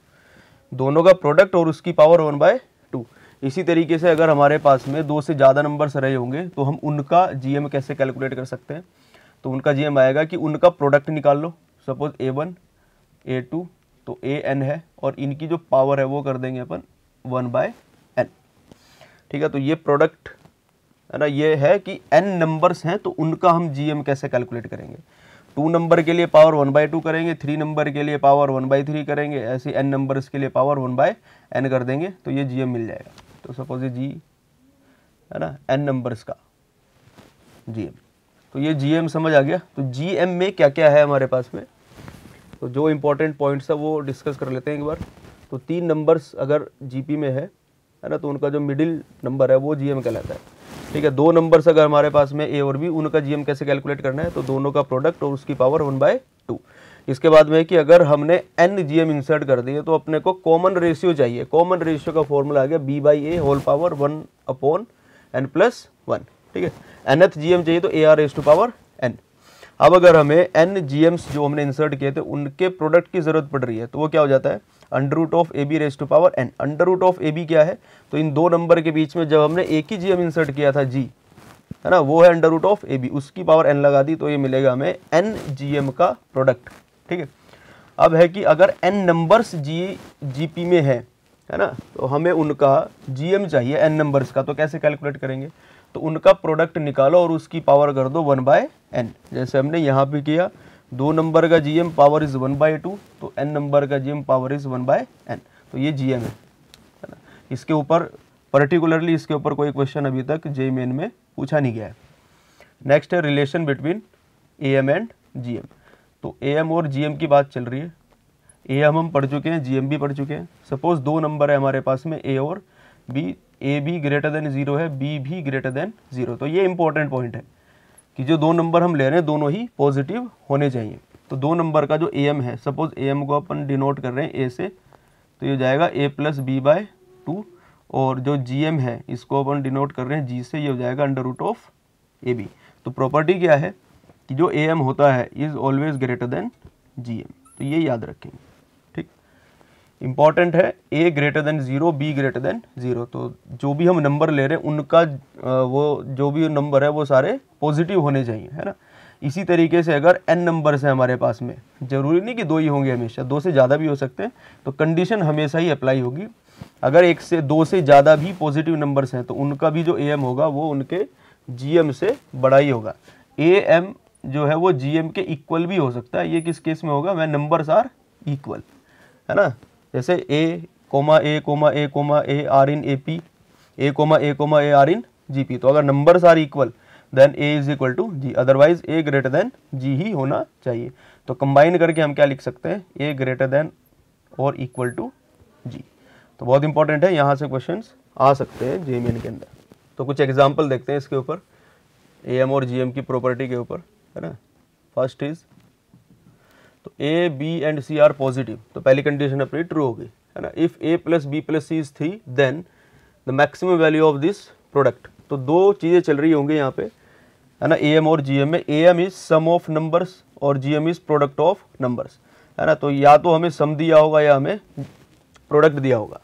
दोनों का प्रोडक्ट और उसकी पावर वन बाय टू इसी तरीके से अगर हमारे पास में दो से ज़्यादा नंबर्स रहे होंगे तो हम उनका जीएम कैसे कैलकुलेट कर सकते हैं? तो उनका जीएम आएगा कि उनका प्रोडक्ट निकाल लो। Suppose A one, A two तो ए एन है और इनकी जो पावर है वो कर देंगे अपन वन बाय एन। ठीक है तो ये प्रोडक्ट है ना, ये है कि एन नंबर्स हैं तो उनका हम जीएम कैसे कैलकुलेट करेंगे? टू नंबर के लिए पावर वन बाय टू करेंगे, थ्री नंबर के लिए पावर वन बाय थ्री करेंगे, ऐसे एन नंबर्स के लिए पावर वन बाय एन कर देंगे तो ये जीएम मिल जाएगा। तो सपोज़ ये जी है ना एन नंबर्स का जीएम तो ये जीएम समझ आ गया। तो जीएम में क्या क्या है हमारे पास में? तो जो इम्पोर्टेंट पॉइंट्स है वो डिस्कस कर लेते हैं एक बार। तो तीन नंबर्स अगर जीपी में है है ना तो उनका जो मिडिल नंबर है वो जीएम कहलाता है। ठीक है, दो नंबर्स अगर हमारे पास में ए और बी उनका जीएम कैसे कैलकुलेट करना है? तो दोनों का प्रोडक्ट और उसकी पावर वन बाय टू इसके बाद में कि अगर हमने एन जीएम इंसर्ट कर दिए तो अपने को कॉमन रेशियो चाहिए। कॉमन रेशियो का फॉर्मूला आ गया B by A whole power one upon N plus one ठीक है एनथ जीएम चाहिए तो A R S to power N अब अगर हमें एन जीएम्स जो हमने इंसर्ट किए थे, उनके प्रोडक्ट की ज़रूरत पड़ रही है तो वो क्या हो जाता है? Under root of A B raise to power N under root of A B क्या है? तो इन दो नंबर के बीच में जब हमने एक ही जी एम इंसर्ट किया था जी है ना? वो है under root of A B उसकी पावर एन लगा दी तो ये मिलेगा हमें एन जी एम का प्रोडक्ट ठीक है? अब है कि अगर N numbers G G P में है है ना? तो हमें उनका जी एम चाहिए एन नंबर्स का तो कैसे कैलकुलेट करेंगे? तो उनका प्रोडक्ट निकालो और उसकी पावर कर दो वन बाय एन जैसे हमने यहाँ पे किया, दो नंबर का GM power is one by two तो एन नंबर का GM power is one by N तो ये जीएम है ना? इसके ऊपर पर्टिकुलरली इसके ऊपर कोई क्वेश्चन अभी तक जे मेन में पूछा नहीं गया है। नेक्स्ट है relation between A M and G M तो ए एम और जी एम की बात चल रही है। ए एम हम पढ़ चुके हैं जी एम भी पढ़ चुके हैं। सपोज़ दो नंबर है हमारे पास में ए और बी ए भी ग्रेटर देन ज़ीरो है बी भी ग्रेटर देन ज़ीरो तो ये इंपॉर्टेंट पॉइंट है कि जो दो नंबर हम ले रहे हैं, दोनों ही पॉजिटिव होने चाहिए। तो दो नंबर का जो ए एम है सपोज़ ए एम को अपन डिनोट कर रहे हैं ए से तो ये जाएगा A plus B by two और जो जी एम है, इसको अपन डिनोट कर रहे हैं जी से, ये हो जाएगा under root of A B तो प्रॉपर्टी क्या है? कि जो ए एम होता है is always greater than G M तो ये याद रखेंगे। इंपॉर्टेंट है A greater than zero B greater than zero तो जो भी हम नंबर ले रहे हैं, उनका वो जो भी नंबर है, वो सारे पॉजिटिव होने चाहिए, है ना? इसी तरीके से अगर एन नंबर्स है हमारे पास में, ज़रूरी नहीं कि दो ही होंगे हमेशा, दो से ज़्यादा भी हो सकते हैं तो कंडीशन हमेशा ही अप्लाई होगी। अगर एक से, दो से ज़्यादा भी पॉजिटिव नंबर्स हैं तो उनका भी जो ए एम होगा, वो उनके जी एम से बड़ा ही होगा। ए एम जो है, वो जी एम के इक्वल भी हो सकता है, ये किस केस में होगा? वह नंबर्स आर इक्वल है ना? जैसे A comma A comma A comma A are in A P A comma A comma A are in G P तो अगर numbers are equal then A is equal to G otherwise A greater than G ही होना चाहिए। तो combine करके हम क्या लिख सकते हैं? ए ग्रेटर देन और इक्वल टू जी तो बहुत इंपॉर्टेंट है, यहाँ से क्वेश्चन आ सकते हैं जे के अंदर। तो कुछ एग्ज़ाम्पल देखते हैं इसके ऊपर। ए एम और जी एम की प्रॉपर्टी के ऊपर, है ना? First is A B and C are positive तो पहली कंडीशन अपनी ट्रू होगी, है ना? If A plus B plus C is three then the maximum value of this product तो दो चीज़ें चल रही होंगी यहाँ पे, है ना? ए एम और जी एम में। A M is sum of numbers और G M is product of numbers है ना? तो या तो हमें सम दिया होगा या हमें प्रोडक्ट दिया होगा।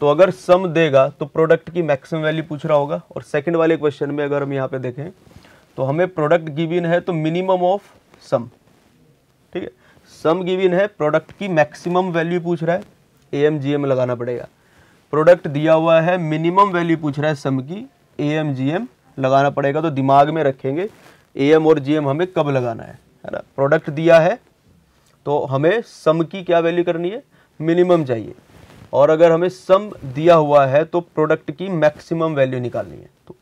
तो अगर सम देगा तो प्रोडक्ट की मैक्सिमम वैल्यू पूछ रहा होगा। और सेकंड वाले क्वेश्चन में अगर हम यहाँ पे देखें तो हमें प्रोडक्ट गिविन है तो मिनिमम ऑफ़ सम ठीक है? सम गिविन है प्रोडक्ट की मैक्सिमम वैल्यू पूछ रहा है ए एम जी एम लगाना पड़ेगा। प्रोडक्ट दिया हुआ है मिनिमम वैल्यू पूछ रहा है सम की ए एम जी एम लगाना पड़ेगा तो दिमाग में रखेंगे ए एम और जी एम हमें कब लगाना है है ना? प्रोडक्ट दिया है तो हमें सम की क्या वैल्यू करनी है? मिनिमम चाहिए। और अगर हमें सम दिया हुआ है तो प्रोडक्ट की मैक्सिमम वैल्यू निकालनी है। तो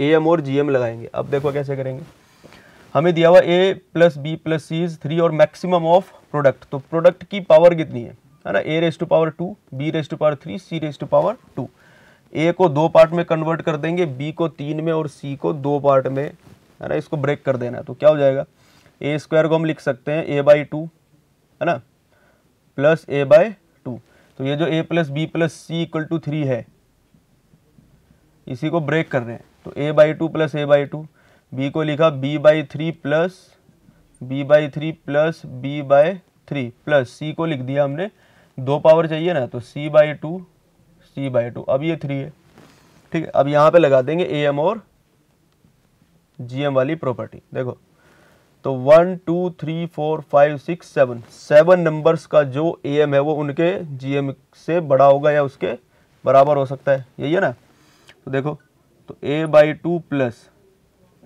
ए एम और जी एम लगाएँगे। अब देखो कैसे करेंगे। हमें दिया हुआ A plus B plus C is three और मैक्सिमम ऑफ़ प्रोडक्ट तो प्रोडक्ट की पावर कितनी है? है ना? A raise to power two B raise to power three C raise to power two A को दो पार्ट में कन्वर्ट कर देंगे बी को तीन में और सी को दो पार्ट में, है ना? इसको ब्रेक कर देना है तो क्या हो जाएगा? ए स्क्वायर को हम लिख सकते हैं ए बाई टू है ना? प्लस ए बाय टू तो ये जो A plus B plus C equal to three है, इसी को ब्रेक कर रहे हैं तो A by two plus A by two B को लिखा B by three plus B by three plus B by three plus C को लिख दिया हमने, दो पावर चाहिए ना तो C by two, C by two. अब ये थ्री है। ठीक है, अब यहाँ पे लगा देंगे ए एम और जी एम वाली प्रॉपर्टी देखो तो one two three four five six seven seven numbers का जो ए एम है वो उनके जी एम से बड़ा होगा या उसके बराबर हो सकता है। यही है ना? तो देखो तो A by two plus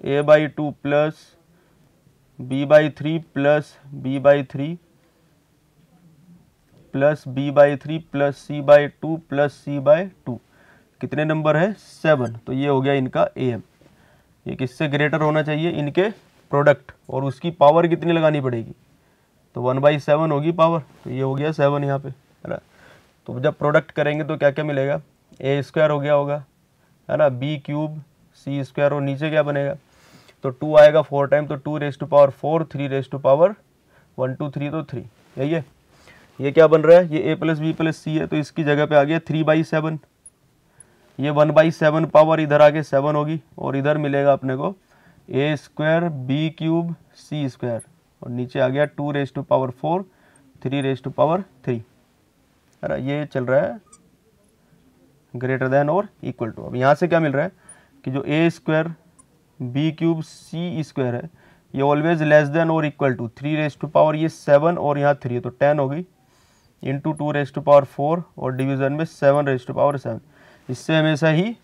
A by two plus B by three plus B by three plus B by three plus C by two plus C by two कितने नंबर है? सेवन तो ये हो गया इनका ए एम ये किससे greater होना चाहिए? इनके प्रोडक्ट और उसकी पावर कितनी लगानी पड़ेगी? तो वन बाई सेवन होगी पावर तो ये हो गया सेवन यहाँ पे, है ना? तो जब प्रोडक्ट करेंगे तो क्या क्या मिलेगा? ए स्क्वायर हो गया होगा, है ना? बी क्यूब सी स्क्वायर और नीचे क्या बनेगा? तो टू आएगा फोर टाइम तो two raise to power four three raise to power one two three तो थ्री यही है। ये क्या बन रहा है? ये A plus B plus C है तो इसकी जगह पे आ गया थ्री बाई सेवन ये वन बाई सेवन पावर इधर आके सेवन होगी, और इधर मिलेगा अपने को A square B cube C square और नीचे आ गया two raise two power four three raise to power three अरे ये चल रहा है ग्रेटर देन और इक्वल टू अब यहाँ से क्या मिल रहा है कि जो A square B cube C square है, ये ऑलवेज लेस देन और equal to three raise to power ये सेवन और यहाँ थ्री है तो टेन हो गई। Into two raise to power four और डिवीज़न में seven raise to power seven इससे हमेशा ही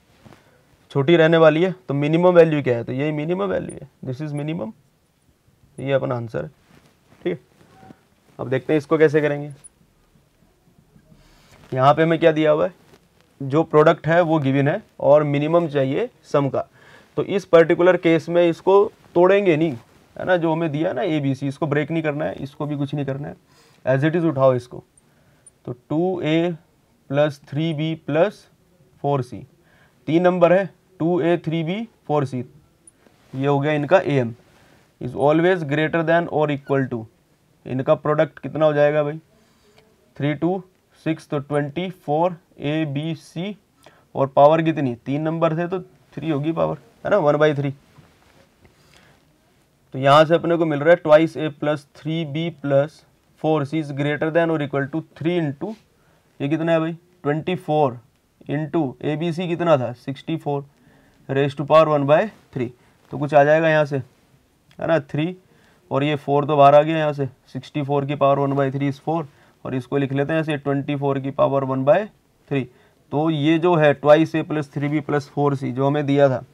छोटी रहने वाली है तो मिनिमम वैल्यू क्या है? तो यही मिनिमम वैल्यू है। दिस इज़ मिनिमम ये अपना आंसर है। ठीक है? अब देखते हैं इसको कैसे करेंगे। यहाँ पे हमें क्या दिया हुआ है? जो प्रोडक्ट है वो गिवन है और मिनिमम चाहिए सम का। तो इस पर्टिकुलर केस में इसको तोड़ेंगे नहीं, है ना? जो हमें दिया ना ए बी सी इसको ब्रेक नहीं करना है, इसको भी कुछ नहीं करना है। एज इट इज़ उठाओ इसको। तो two A plus three B plus four C तीन नंबर है two A three B four C ये हो गया इनका A M is always greater than और इक्वल टू इनका प्रोडक्ट कितना हो जाएगा भाई? थ्री टू सिक्स तो twenty four A B C और पावर कितनी? तीन नंबर थे तो थ्री होगी पावर है ना वन बाई थ्री तो यहाँ से अपने को मिल रहा है twice A plus three B plus four C is greater than और इक्वल टू थ्री इंटू ये कितना है भाई? Twenty four into A B C कितना था? Sixty four raise to power one by three तो कुछ आ जाएगा यहाँ से, है ना थ्री और ये फोर तो बाहर आ गया यहाँ से सिक्सटी फोर की power one by three is four और इसको लिख लेते हैं ऐसे ट्वेंटी फोर की पावर वन बाय थ्री तो ये जो है twice A plus three B plus four C जो हमें दिया था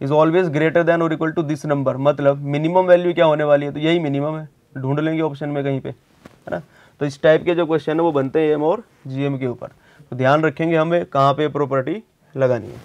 इज़ ऑलवेज ग्रेटर देन और इक्वल टू दिस नंबर मतलब मिनिमम वैल्यू क्या होने वाली है? तो यही मिनिमम है। ढूंढ लेंगे ऑप्शन में कहीं पे, है ना? तो इस टाइप के जो क्वेश्चन है, वो बनते हैं एम और जीएम के ऊपर। तो ध्यान रखेंगे हमें कहाँ पे प्रॉपर्टी लगानी है।